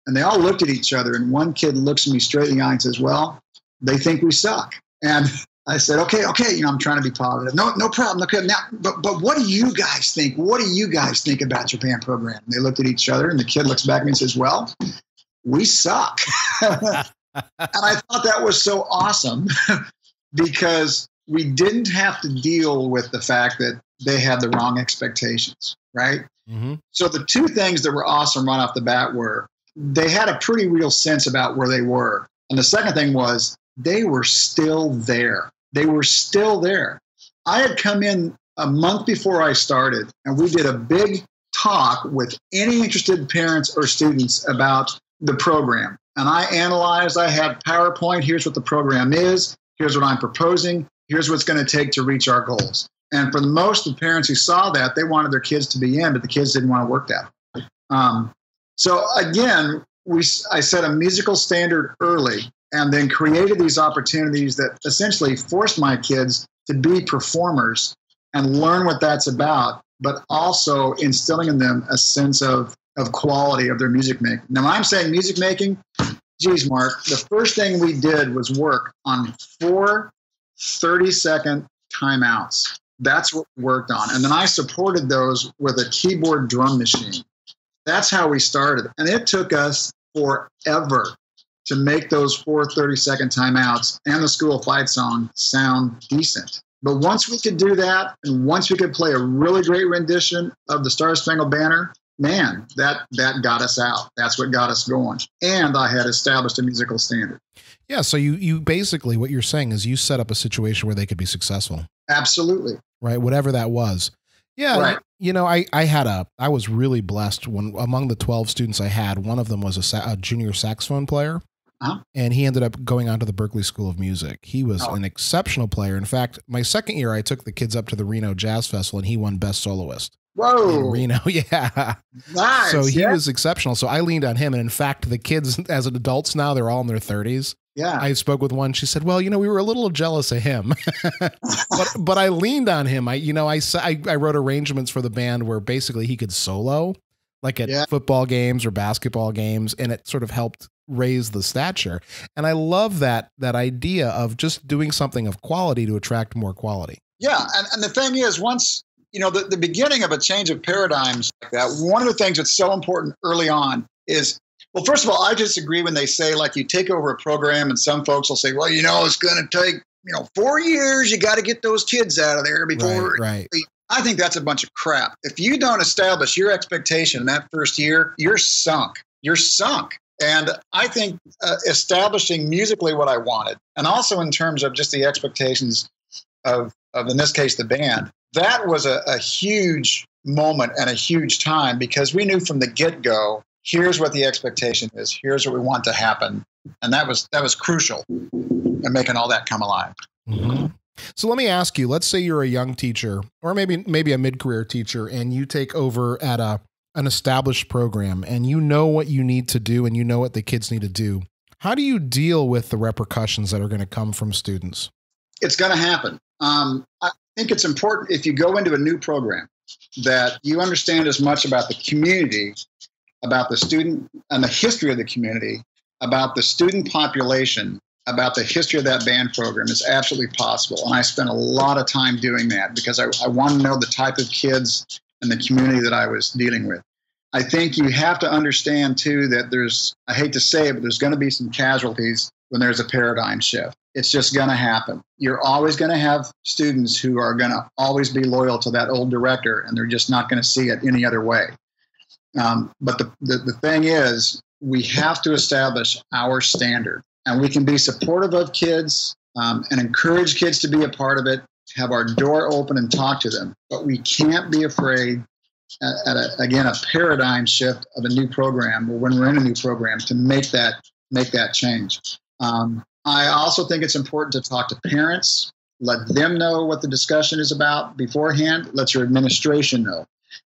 And they all looked at each other, and one kid looks at me straight in the eye and says, Well, they think we suck. And I said, Okay, okay, you know, I'm trying to be positive. No, no problem. Okay, now, but but what do you guys think? What do you guys think about your band program? And they looked at each other, and the kid looks back at me and says, Well, we suck. and I thought that was so awesome because we didn't have to deal with the fact that they had the wrong expectations, right? Mm-hmm. So the two things that were awesome right off the bat were they had a pretty real sense about where they were. And the second thing was they were still there. They were still there. I had come in a month before I started, and we did a big talk with any interested parents or students about the program. And I analyzed, I had PowerPoint. Here's what the program is. Here's what I'm proposing. Here's what's going to take to reach our goals. And for the most of the parents who saw that, they wanted their kids to be in, but the kids didn't want to work that. Um, so again, we I set a musical standard early, and then created these opportunities that essentially forced my kids to be performers and learn what that's about, but also instilling in them a sense of of quality of their music making. Now, I'm saying music making, geez, Mark, the first thing we did was work on four 30 second timeouts. That's what we worked on. And then I supported those with a keyboard drum machine. That's how we started. And it took us forever to make those four 30 second timeouts and the school fight song sound decent. But once we could do that, and once we could play a really great rendition of the Star Spangled Banner, man, that that got us out. That's what got us going. And I had established a musical standard. Yeah. So you you basically what you're saying is you set up a situation where they could be successful, Absolutely. right? Whatever that was. Yeah. Right. You know, I I had a I was really blessed when among the 12 students I had, one of them was a, sa- a junior saxophone player. Uh-huh. And he ended up going on to the Berklee School of Music. He was Oh. an exceptional player. In fact, my second year, I took the kids up to the Reno Jazz Festival, and he won Best Soloist Whoa. Reno. Yeah, Nice. so he yeah. was exceptional. So I leaned on him, and in fact, the kids, as adults now, they're all in their thirties. yeah. I spoke with one. She said, "Well, you know, we were a little jealous of him, but but I leaned on him. I, you know, i i wrote arrangements for the band where basically he could solo, like at yeah. football games or basketball games, and it sort of helped raise the stature. And I love that that idea of just doing something of quality to attract more quality. Yeah, and, and the thing is, once you know the, the beginning of a change of paradigms like that, one of the things that's so important early on is well, first of all, I disagree when they say like you take over a program, and some folks will say, well, you know, it's going to take you know four years. You got to get those kids out of there before. Right. right. I think that's a bunch of crap. If you don't establish your expectation in that first year, you're sunk. You're sunk. And I think uh, establishing musically what I wanted, and also in terms of just the expectations of, of in this case, the band, that was a, a huge moment and a huge time because we knew from the get go here's what the expectation is here's what we want to happen. And that was that was crucial in making all that come alive. Mm-hmm. so let me ask you let's say you're a young teacher or maybe maybe a mid-career teacher and you take over at a an established program and you know what you need to do and you know what the kids need to do. How do you deal with the repercussions that are going to come from students? It's going to happen. Um, i think it's important if you go into a new program that you understand as much about the community about the student and the history of the community, about the student population, about the history of that band program is absolutely possible. And I spent a lot of time doing that because I, I want to know the type of kids and the community that I was dealing with. I think you have to understand too that there's, I hate to say it, but there's going to be some casualties when there's a paradigm shift. It's just going to happen. You're always going to have students who are going to always be loyal to that old director and they're just not going to see it any other way. Um, but the, the, the thing is, we have to establish our standard and we can be supportive of kids um, and encourage kids to be a part of it, have our door open and talk to them. But we can't be afraid at, a, again a paradigm shift of a new program or when we're in a new program to make that make that change. Um, I also think it's important to talk to parents, let them know what the discussion is about beforehand. Let your administration know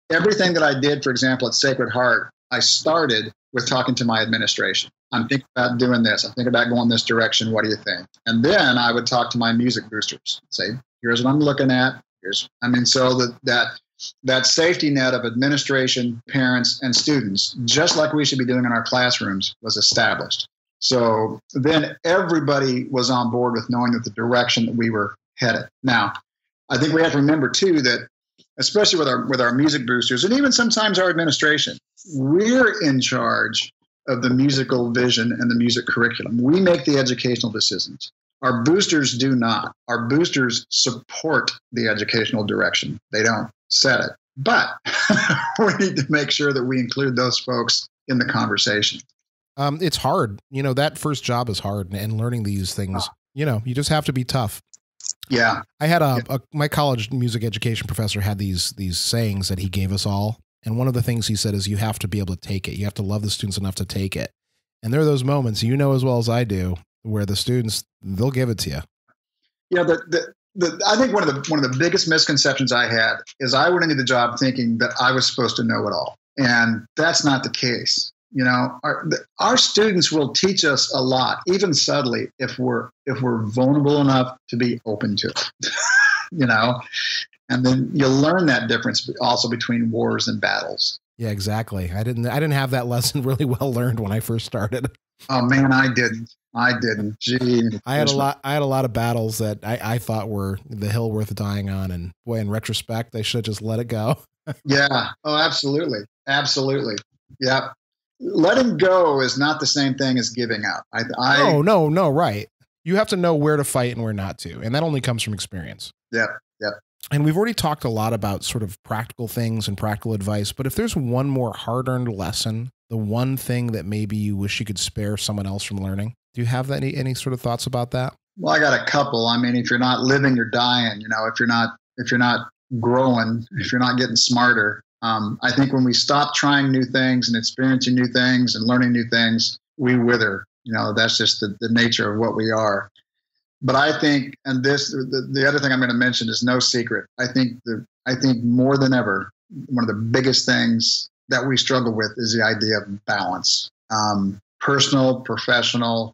everything that I did, for example, at Sacred Heart, I started with talking to my administration. I'm thinking about doing this. I'm thinking about going this direction. What do you think? And then I would talk to my music boosters. Say, here's what I'm looking at. Here's, I mean, so that that that safety net of administration, parents, and students, just like we should be doing in our classrooms, was established. So then everybody was on board with knowing that the direction that we were headed. Now, I think we have to remember too that especially with our with our music boosters and even sometimes our administration we're in charge of the musical vision and the music curriculum. We make the educational decisions. Our boosters do not. Our boosters support the educational direction. They don't set it. But we need to make sure that we include those folks in the conversation um, it's hard you know that first job is hard and learning these things you know you just have to be tough yeah. I had a, a, my college music education professor had these these sayings that he gave us all. And one of the things he said is you have to be able to take it. You have to love the students enough to take it. And there are those moments, you know as well as I do, where the students they'll give it to you. Yeah, the, the, the I think one of the one of the biggest misconceptions I had is I went into the job thinking that I was supposed to know it all. And that's not the case you know our, our students will teach us a lot even subtly if we're if we're vulnerable enough to be open to it you know? And then you'll learn that difference also between wars and battles. Yeah exactly. I didn't i didn't have that lesson really well learned when i first started. Oh man i didn't. I didn't. Gee. I had a lot i had a lot of battles that i, I thought were the hill worth dying on and boy in retrospect they should have just let it go. Yeah. Oh absolutely. Absolutely. Yeah letting go is not the same thing as giving up. I, I no, no, no, right. You have to know where to fight and where not to, and that only comes from experience. Yeah, yeah. And we've already talked a lot about sort of practical things and practical advice, but if there's one more hard-earned lesson, the one thing that maybe you wish you could spare someone else from learning, do you have any any sort of thoughts about that? Well, I got a couple. I mean, if you're not living, you're dying. You know, if you're not if you're not growing, if you're not getting smarter, um, I think when we stop trying new things and experiencing new things and learning new things, we wither. You know, that's just the, the nature of what we are. But I think, and this, the, the other thing I'm going to mention is no secret. I think the, I think more than ever, one of the biggest things that we struggle with is the idea of balance, um, personal, professional,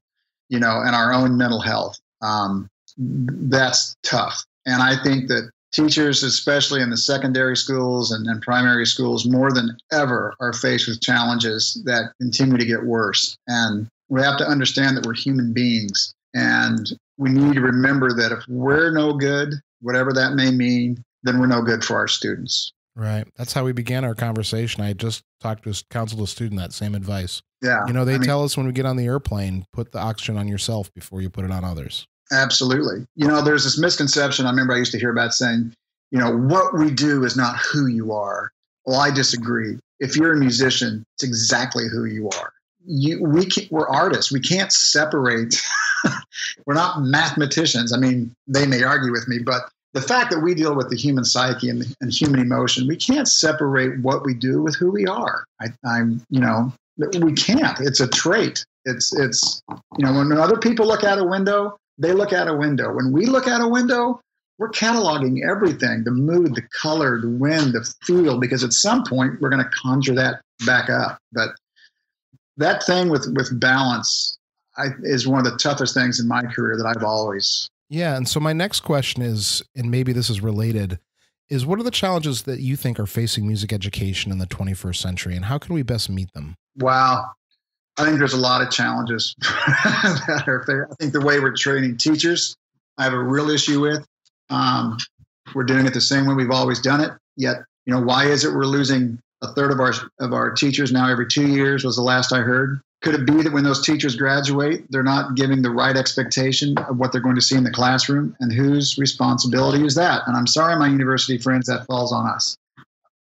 you know, and our own mental health. Um, that's tough. And I think that teachers, especially in the secondary schools and, and primary schools, more than ever are faced with challenges that continue to get worse. And we have to understand that we're human beings. And we need to remember that if we're no good, whatever that may mean, then we're no good for our students. Right. That's how we began our conversation. I just talked to a counsel a student that same advice. Yeah. You know, they I tell us when we get on the airplane, put the oxygen on yourself before you put it on others. Absolutely. You know, there's this misconception I remember I used to hear about saying, you know, what we do is not who you are. Well, I disagree. If you're a musician, it's exactly who you are. You, we can, we're artists. We can't separate. we're not mathematicians. I mean, they may argue with me, but the fact that we deal with the human psyche and, and human emotion, we can't separate what we do with who we are. I, I'm, you know, we can't. It's a trait. It's, it's, you know, when other people look out a window, they look out a window. When we look out a window, we're cataloging everything the mood, the color, the wind, the feel, because at some point we're going to conjure that back up. But that thing with, with balance I, is one of the toughest things in my career that I've always. Yeah. And so my next question is, and maybe this is related, is what are the challenges that you think are facing music education in the 21st century and how can we best meet them? Wow. I think there's a lot of challenges that are fair. I think the way we're training teachers, I have a real issue with. Um, we're doing it the same way we've always done it. Yet, you know, why is it we're losing a third of our of our teachers now every two years? Was the last I heard. Could it be that when those teachers graduate, they're not giving the right expectation of what they're going to see in the classroom? And whose responsibility is that? And I'm sorry, my university friends, that falls on us.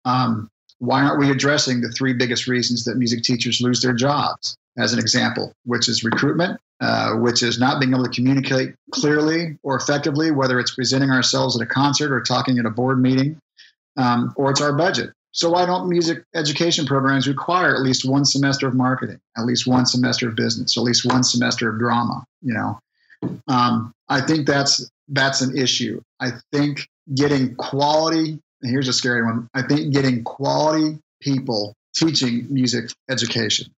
Um, why aren't we addressing the three biggest reasons that music teachers lose their jobs? As an example, which is recruitment, uh, which is not being able to communicate clearly or effectively, whether it's presenting ourselves at a concert or talking at a board meeting, um, or it's our budget. So why don't music education programs require at least one semester of marketing, at least one semester of business, at least one semester of drama? You know, um, I think that's that's an issue. I think getting quality. Here's a scary one. I think getting quality people teaching music education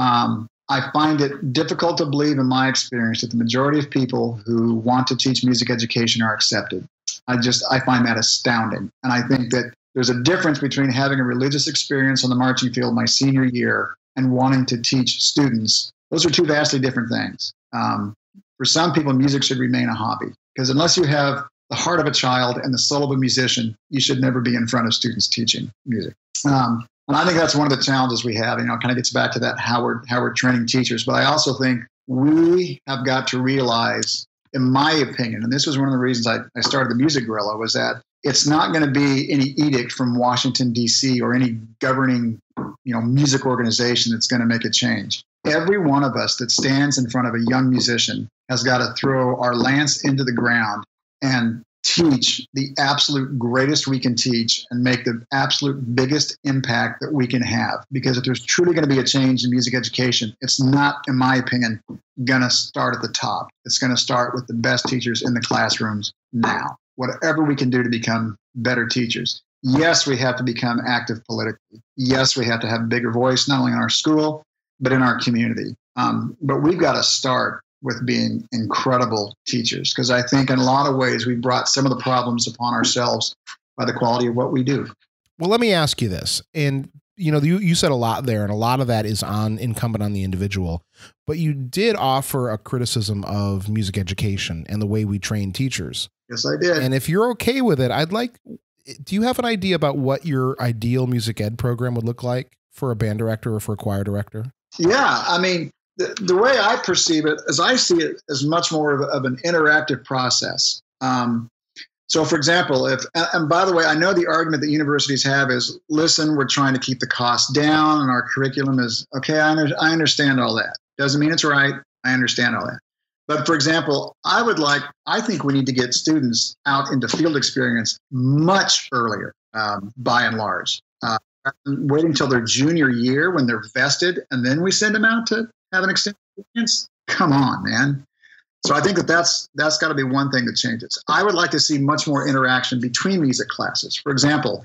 um, I find it difficult to believe, in my experience, that the majority of people who want to teach music education are accepted. I just I find that astounding, and I think that there's a difference between having a religious experience on the marching field my senior year and wanting to teach students. Those are two vastly different things. Um, for some people, music should remain a hobby because unless you have the heart of a child and the soul of a musician, you should never be in front of students teaching music. Um, and I think that's one of the challenges we have. You know, it kind of gets back to that how we're training teachers. But I also think we have got to realize, in my opinion, and this was one of the reasons I, I started the Music Guerrilla, was that it's not going to be any edict from Washington D.C. or any governing, you know, music organization that's going to make a change. Every one of us that stands in front of a young musician has got to throw our lance into the ground and teach the absolute greatest we can teach and make the absolute biggest impact that we can have. Because if there's truly going to be a change in music education, it's not, in my opinion, going to start at the top. It's going to start with the best teachers in the classrooms now. Whatever we can do to become better teachers. Yes, we have to become active politically. Yes, we have to have a bigger voice, not only in our school, but in our community. Um, but we've got to start with being incredible teachers because I think in a lot of ways we brought some of the problems upon ourselves by the quality of what we do. Well, let me ask you this. And you know, you, you said a lot there, and a lot of that is on incumbent on the individual. But you did offer a criticism of music education and the way we train teachers. Yes, I did. And if you're okay with it, I'd like. Do you have an idea about what your ideal music ed program would look like for a band director or for a choir director? Yeah, I mean, the, way I perceive it, as I see it, is much more of, of an interactive process. Um, so, for example, if and by the way, I know the argument that universities have is, listen, we're trying to keep the cost down, and our curriculum is okay. I, under, I understand all that. Doesn't mean it's right. I understand all that. But for example, I would like, I think we need to get students out into field experience much earlier, um, by and large. Uh, waiting until their junior year when they're vested, and then we send them out to have an extended? Come on, man. So I think that that's that's got to be one thing that changes. I would like to see much more interaction between music classes. For example,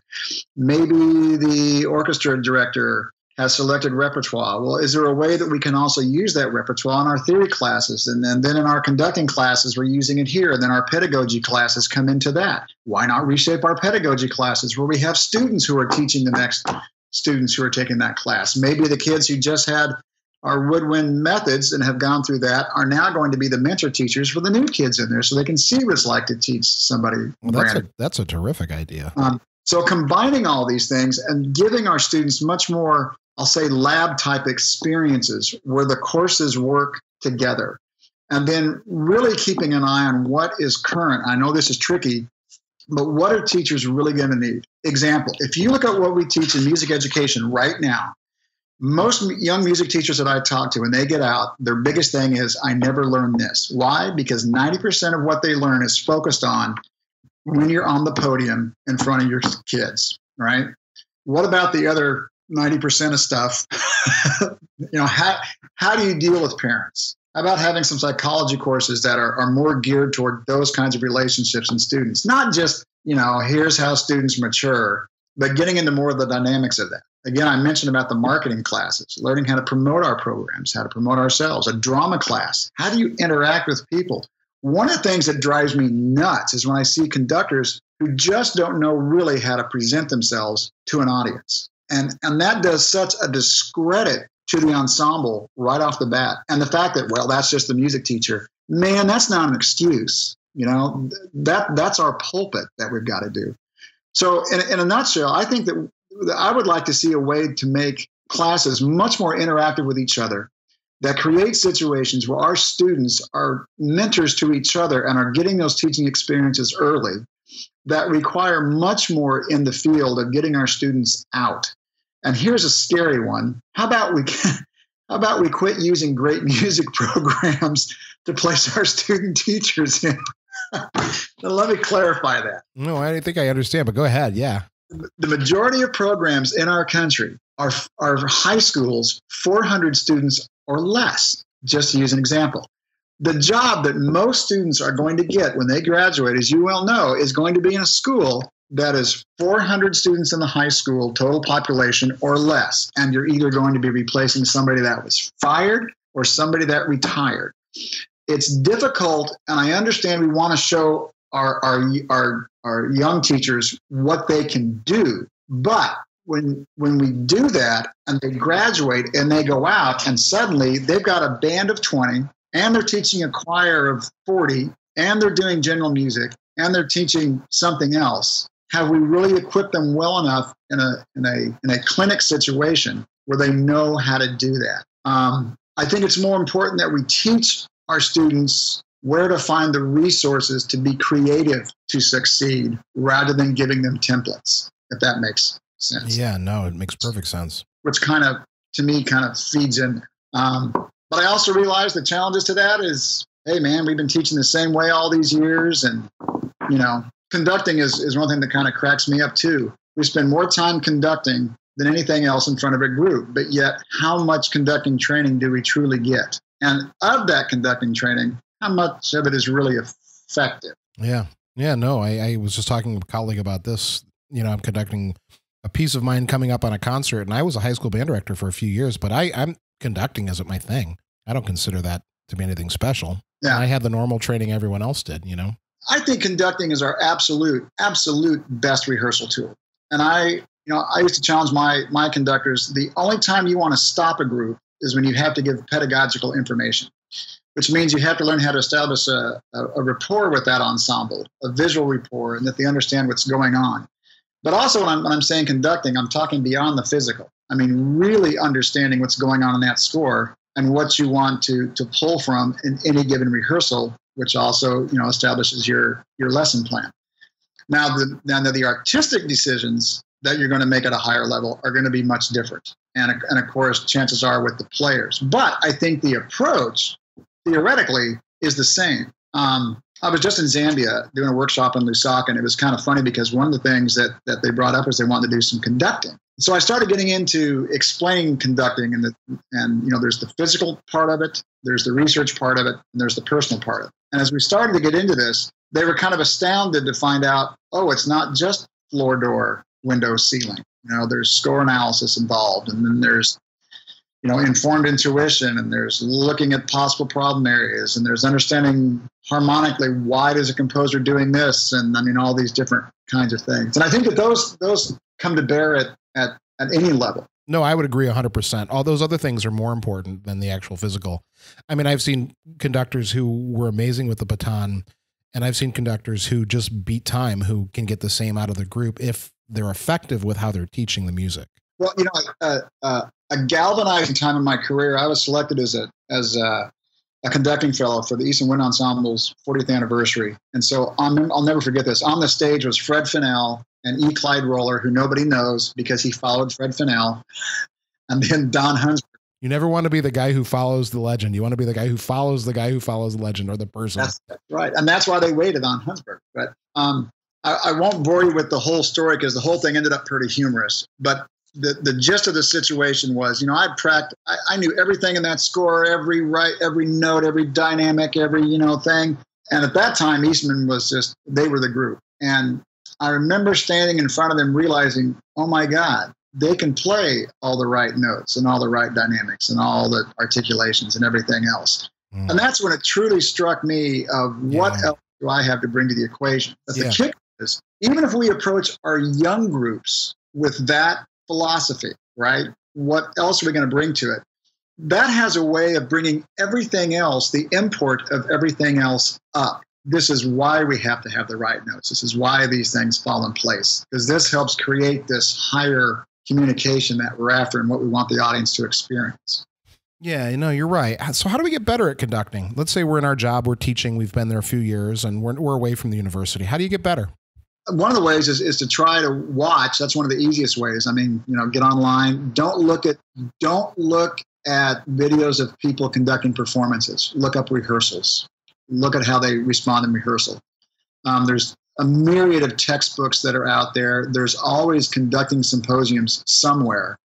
maybe the orchestra director has selected repertoire. Well, is there a way that we can also use that repertoire in our theory classes? And then, then in our conducting classes, we're using it here. And then our pedagogy classes come into that. Why not reshape our pedagogy classes where we have students who are teaching the next students who are taking that class? Maybe the kids who just had our woodwind methods and have gone through that are now going to be the mentor teachers for the new kids in there so they can see what it's like to teach somebody. Well, that's, a, that's a terrific idea. Um, so combining all these things and giving our students much more, I'll say, lab type experiences where the courses work together. And then really keeping an eye on what is current. I know this is tricky, but what are teachers really going to need? Example, if you look at what we teach in music education right now, most young music teachers that I talk to, when they get out, their biggest thing is, I never learned this. Why? Because 90% of what they learn is focused on when you're on the podium in front of your kids, right? What about the other 90% of stuff? you know, how, how do you deal with parents? How about having some psychology courses that are, are more geared toward those kinds of relationships and students? Not just, you know, here's how students mature, but getting into more of the dynamics of that. Again, I mentioned about the marketing classes, learning how to promote our programs, how to promote ourselves, a drama class. How do you interact with people? One of the things that drives me nuts is when I see conductors who just don't know really how to present themselves to an audience. And, and that does such a discredit to the ensemble right off the bat. And the fact that, well, that's just the music teacher, man, that's not an excuse. You know, that that's our pulpit that we've got to do. So, in, in a nutshell, I think that I would like to see a way to make classes much more interactive with each other that create situations where our students are mentors to each other and are getting those teaching experiences early that require much more in the field of getting our students out. And here's a scary one. How about we how about we quit using great music programs to place our student teachers in? Let me clarify that. No, I think I understand, but go ahead. Yeah. The majority of programs in our country are, are high schools, 400 students or less, just to use an example. The job that most students are going to get when they graduate, as you well know, is going to be in a school that is 400 students in the high school total population or less. And you're either going to be replacing somebody that was fired or somebody that retired. It's difficult, and I understand we want to show our, our, our, our young teachers what they can do. But when when we do that and they graduate and they go out and suddenly they've got a band of 20 and they're teaching a choir of 40 and they're doing general music and they're teaching something else have we really equipped them well enough in a in a in a clinic situation where they know how to do that um, i think it's more important that we teach our students where to find the resources to be creative to succeed rather than giving them templates if that makes sense. Yeah, no, it makes perfect sense. Which kind of, to me, kind of feeds in. Um, but I also realize the challenges to that is, hey, man, we've been teaching the same way all these years, and you know, conducting is is one thing that kind of cracks me up too. We spend more time conducting than anything else in front of a group, but yet, how much conducting training do we truly get? And of that conducting training, how much of it is really effective? Yeah. Yeah, no, I, I was just talking with a colleague about this. You know, I'm conducting a piece of mine coming up on a concert, and I was a high school band director for a few years, but I, I'm conducting isn't my thing. I don't consider that to be anything special. Yeah. I had the normal training everyone else did, you know? I think conducting is our absolute, absolute best rehearsal tool. And I, you know, I used to challenge my my conductors. The only time you want to stop a group is when you have to give pedagogical information, which means you have to learn how to establish a, a, a rapport with that ensemble, a visual rapport, and that they understand what's going on. But also, when I'm, when I'm saying conducting, I'm talking beyond the physical. I mean, really understanding what's going on in that score and what you want to to pull from in any given rehearsal, which also you know establishes your your lesson plan. Now, the now the artistic decisions that you're going to make at a higher level are going to be much different, and and of course, chances are with the players. But I think the approach theoretically is the same. Um, I was just in Zambia doing a workshop in Lusaka, and it was kind of funny because one of the things that, that they brought up was they wanted to do some conducting. So I started getting into explaining conducting, and the, and you know, there's the physical part of it, there's the research part of it, and there's the personal part of it. And as we started to get into this, they were kind of astounded to find out, oh, it's not just floor door, window, ceiling. You know, there's score analysis involved, and then there's you know informed intuition and there's looking at possible problem areas and there's understanding harmonically why is a composer doing this and i mean all these different kinds of things and i think that those those come to bear at at, at any level no, I would agree 100%. All those other things are more important than the actual physical. I mean, I've seen conductors who were amazing with the baton, and I've seen conductors who just beat time who can get the same out of the group if they're effective with how they're teaching the music. Well, you know, uh, uh, a galvanizing time in my career, I was selected as a as a, a conducting fellow for the Eastman Wind Ensemble's 40th anniversary. And so I'm, I'll never forget this. On the stage was Fred Fennell, and E. Clyde Roller, who nobody knows because he followed Fred Fennell, and then Don Hunsberger. You never want to be the guy who follows the legend. You want to be the guy who follows the guy who follows the legend or the person. That's, right, and that's why they waited on Hunsberger. But um, I, I, won't bore you with the whole story because the whole thing ended up pretty humorous. But the, the gist of the situation was, you know, I practiced, I, I knew everything in that score, every right, every note, every dynamic, every you know thing. And at that time, Eastman was just they were the group. And I remember standing in front of them realizing, oh my God, they can play all the right notes and all the right dynamics and all the articulations and everything else. Mm. And that's when it truly struck me of what yeah. else do I have to bring to the equation. But yeah. the kick is even if we approach our young groups with that philosophy, right? What else are we going to bring to it? That has a way of bringing everything else, the import of everything else up this is why we have to have the right notes. This is why these things fall in place because this helps create this higher communication that we're after and what we want the audience to experience. Yeah, you know, you're right. So, how do we get better at conducting? Let's say we're in our job, we're teaching, we've been there a few years, and we're, we're away from the university. How do you get better? One of the ways is, is to try to watch. That's one of the easiest ways. I mean, you know, get online. Don't look at don't look at videos of people conducting performances. Look up rehearsals look at how they respond in rehearsal. Um, there's a myriad of textbooks that are out there. There's always conducting symposiums somewhere.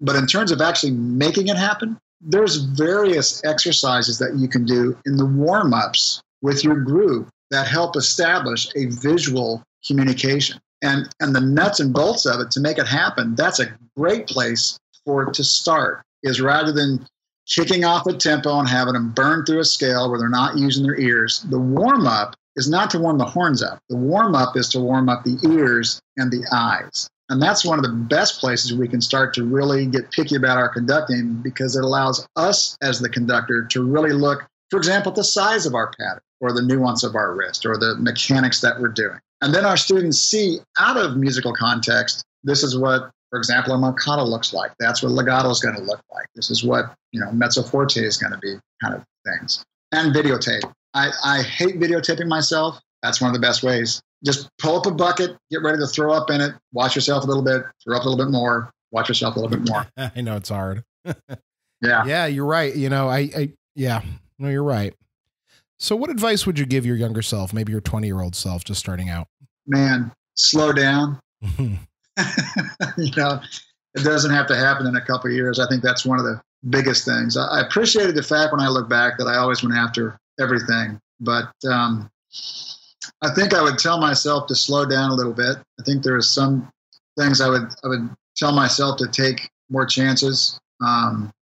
But in terms of actually making it happen, there's various exercises that you can do in the warm ups with your group that help establish a visual communication. And, and the nuts and bolts of it to make it happen, that's a great place for it to start, is rather than kicking off a tempo and having them burn through a scale where they're not using their ears. The warm up is not to warm the horns up. The warm up is to warm up the ears and the eyes. And that's one of the best places we can start to really get picky about our conducting because it allows us as the conductor to really look, for example, the size of our pattern or the nuance of our wrist or the mechanics that we're doing. And then our students see out of musical context, this is what for example, a marcato looks like. That's what legato is going to look like. This is what you know mezzo forte is going to be, kind of things. And videotape. I, I hate videotaping myself. That's one of the best ways. Just pull up a bucket, get ready to throw up in it, watch yourself a little bit, throw up a little bit more, watch yourself a little bit more. I know it's hard. yeah. Yeah, you're right. You know, I, I yeah, no, you're right. So, what advice would you give your younger self, maybe your 20 year old self, just starting out? Man, slow down. you know, it doesn't have to happen in a couple years. I think that's one of the biggest things. I, I, appreciated the fact when I look back that I always went after everything, but um, I think I would tell myself to slow down a little bit. I think there are some things I would I would tell myself to take more chances. Um,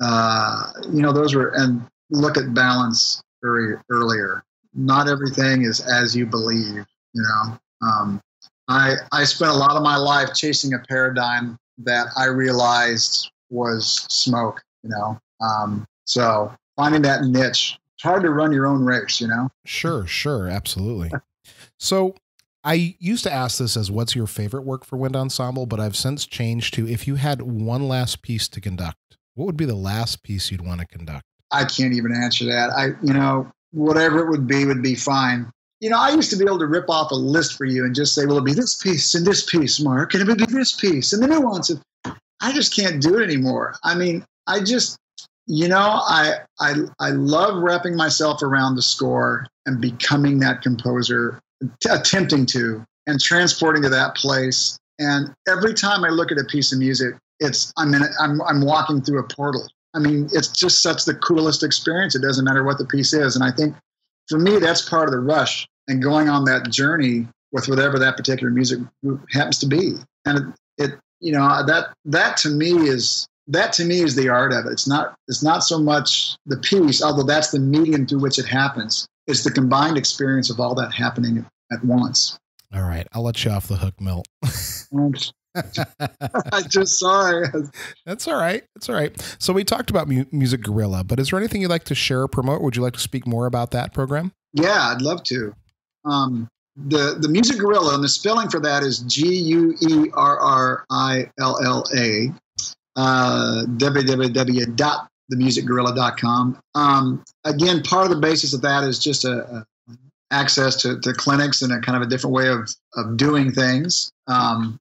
uh, you know, those were and look at balance very earlier. Not everything is as you believe. You know, um, I, I spent a lot of my life chasing a paradigm that I realized was smoke, you know. Um, so finding that niche, it's hard to run your own race, you know. Sure, sure, absolutely. so I used to ask this as what's your favorite work for wind ensemble, but I've since changed to if you had one last piece to conduct, what would be the last piece you'd want to conduct? I can't even answer that. I, you know, whatever it would be would be fine you know, I used to be able to rip off a list for you and just say, well, it'll be this piece and this piece, Mark, and it'll be this piece and the nuance. Of, I just can't do it anymore. I mean, I just, you know, I, I, I love wrapping myself around the score and becoming that composer, t- attempting to, and transporting to that place. And every time I look at a piece of music, it's I'm in, I'm I'm walking through a portal. I mean, it's just such the coolest experience. It doesn't matter what the piece is, and I think for me, that's part of the rush and going on that journey with whatever that particular music group happens to be. And it, it you know, that that to me is that to me is the art of it. It's not it's not so much the piece, although that's the medium through which it happens. It's the combined experience of all that happening at once. All right, I'll let you off the hook, Milt. I just sorry. That's all right. That's all right. So we talked about Mu- Music Guerrilla, but is there anything you'd like to share or promote? Would you like to speak more about that program? Yeah, I'd love to. Um, the the Music Guerrilla and the spelling for that is G U E R R I L L A. Uh, www.themusicguerrilla.com. Um, again, part of the basis of that is just a, a access to, to clinics and a kind of a different way of, of doing things. Um,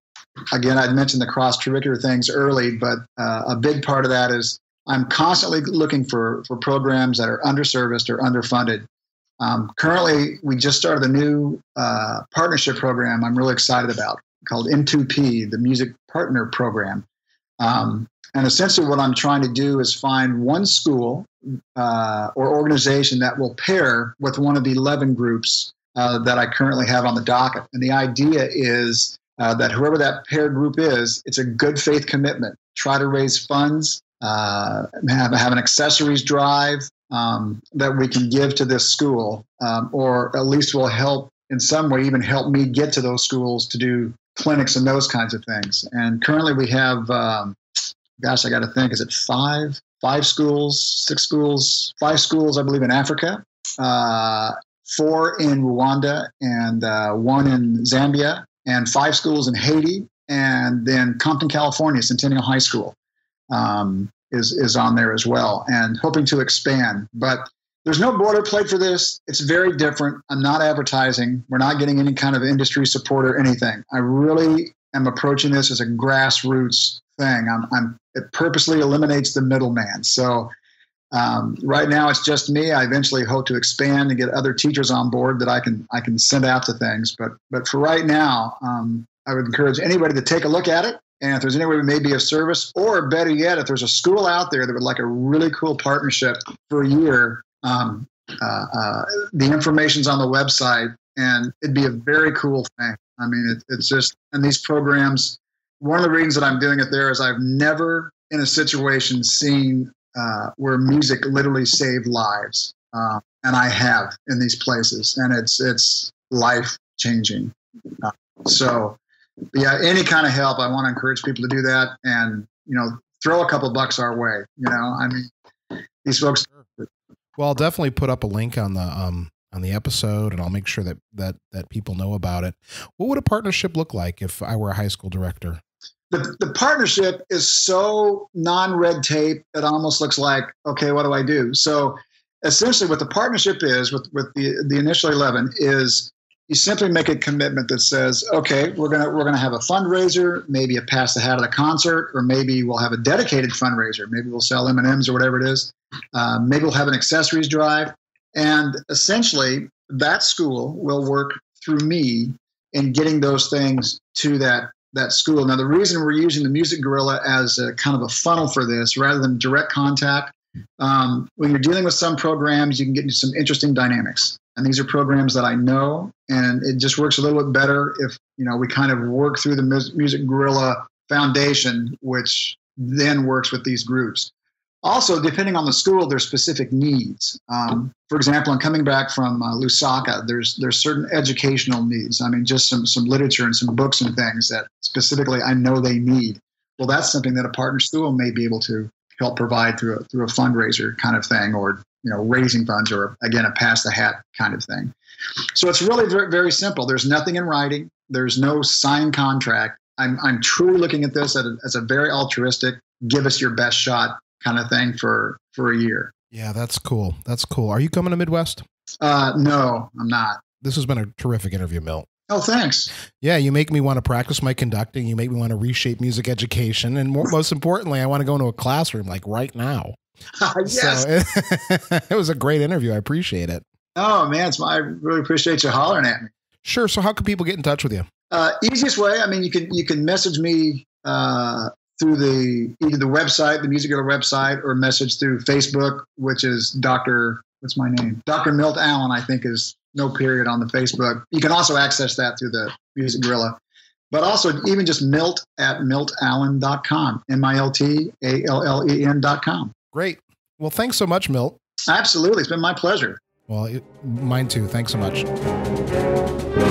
again, I'd mentioned the cross curricular things early, but uh, a big part of that is I'm constantly looking for, for programs that are underserviced or underfunded. Um, currently, we just started a new uh, partnership program I'm really excited about called M2P, the Music Partner Program. Um, and essentially, what I'm trying to do is find one school uh, or organization that will pair with one of the 11 groups uh, that I currently have on the docket. And the idea is uh, that whoever that paired group is, it's a good faith commitment. Try to raise funds, uh, have, have an accessories drive um, that we can give to this school, um, or at least will help in some way, even help me get to those schools to do clinics and those kinds of things. And currently we have, um, gosh, I got to think, is it five? Five schools, six schools, five schools, I believe, in Africa, uh, four in Rwanda, and uh, one in Zambia, and five schools in Haiti, and then Compton, California, Centennial High School um, is is on there as well, and hoping to expand. But there's no border boilerplate for this. It's very different. I'm not advertising. We're not getting any kind of industry support or anything. I really am approaching this as a grassroots thing. I'm, I'm it purposely eliminates the middleman. So um, right now it's just me. I eventually hope to expand and get other teachers on board that I can I can send out to things. But but for right now, um, I would encourage anybody to take a look at it. And if there's anywhere that may be of service, or better yet, if there's a school out there that would like a really cool partnership for a year, um, uh, uh, the information's on the website, and it'd be a very cool thing. I mean, it, it's just, and these programs, one of the reasons that I'm doing it there is I've never in a situation seen uh, where music literally saved lives, uh, and I have in these places, and it's it's life changing. Uh, so, yeah, any kind of help, I want to encourage people to do that, and you know, throw a couple bucks our way. You know, I mean, these folks well, I'll definitely put up a link on the um on the episode, and I'll make sure that that that people know about it. What would a partnership look like if I were a high school director? The, the partnership is so non-red tape it almost looks like okay what do i do? So essentially what the partnership is with, with the, the initial 11 is you simply make a commitment that says okay we're going to we're going to have a fundraiser maybe a pass the hat at a concert or maybe we'll have a dedicated fundraiser. Maybe we'll sell m&ms or whatever it is. Uh, maybe we'll have an accessories drive. And essentially, that school will work through me in getting those things to that that school. Now, the reason we're using the Music Guerrilla as a kind of a funnel for this, rather than direct contact, um, when you're dealing with some programs, you can get into some interesting dynamics. And these are programs that I know, and it just works a little bit better if you know we kind of work through the Music Guerrilla Foundation, which then works with these groups also, depending on the school, there's specific needs. Um, for example, in coming back from uh, Lusaka, there's there's certain educational needs. I mean, just some some literature and some books and things that specifically I know they need. Well, that's something that a partner school may be able to help provide through a, through a fundraiser kind of thing, or you know, raising funds, or again, a pass the hat kind of thing. So it's really very, very simple. There's nothing in writing. There's no signed contract. I'm I'm truly looking at this as a, as a very altruistic. Give us your best shot kind of thing for for a year. Yeah, that's cool. That's cool. Are you coming to Midwest? Uh, no, I'm not. This has been a terrific interview, Milt. Oh, thanks. Yeah, you make me want to practice my conducting. You make me want to reshape music education, and more, most importantly, I want to go into a classroom like right now. yes, so it, it, was a great interview. I appreciate it. Oh man, it's my, I really appreciate you hollering at me. Sure. So, how can people get in touch with you? Uh, easiest way. I mean, you can you can message me uh, through the either the website, the music of the website, or message through Facebook, which is Dr. What's my name? Dr. Milt Allen, I think, is no period on the Facebook. You can also access that through the Music Guerrilla. But also, even just milt at miltallen.com, M I L T A L L E N.com. Great. Well, thanks so much, Milt. Absolutely. It's been my pleasure. Well, it, mine too. Thanks so much.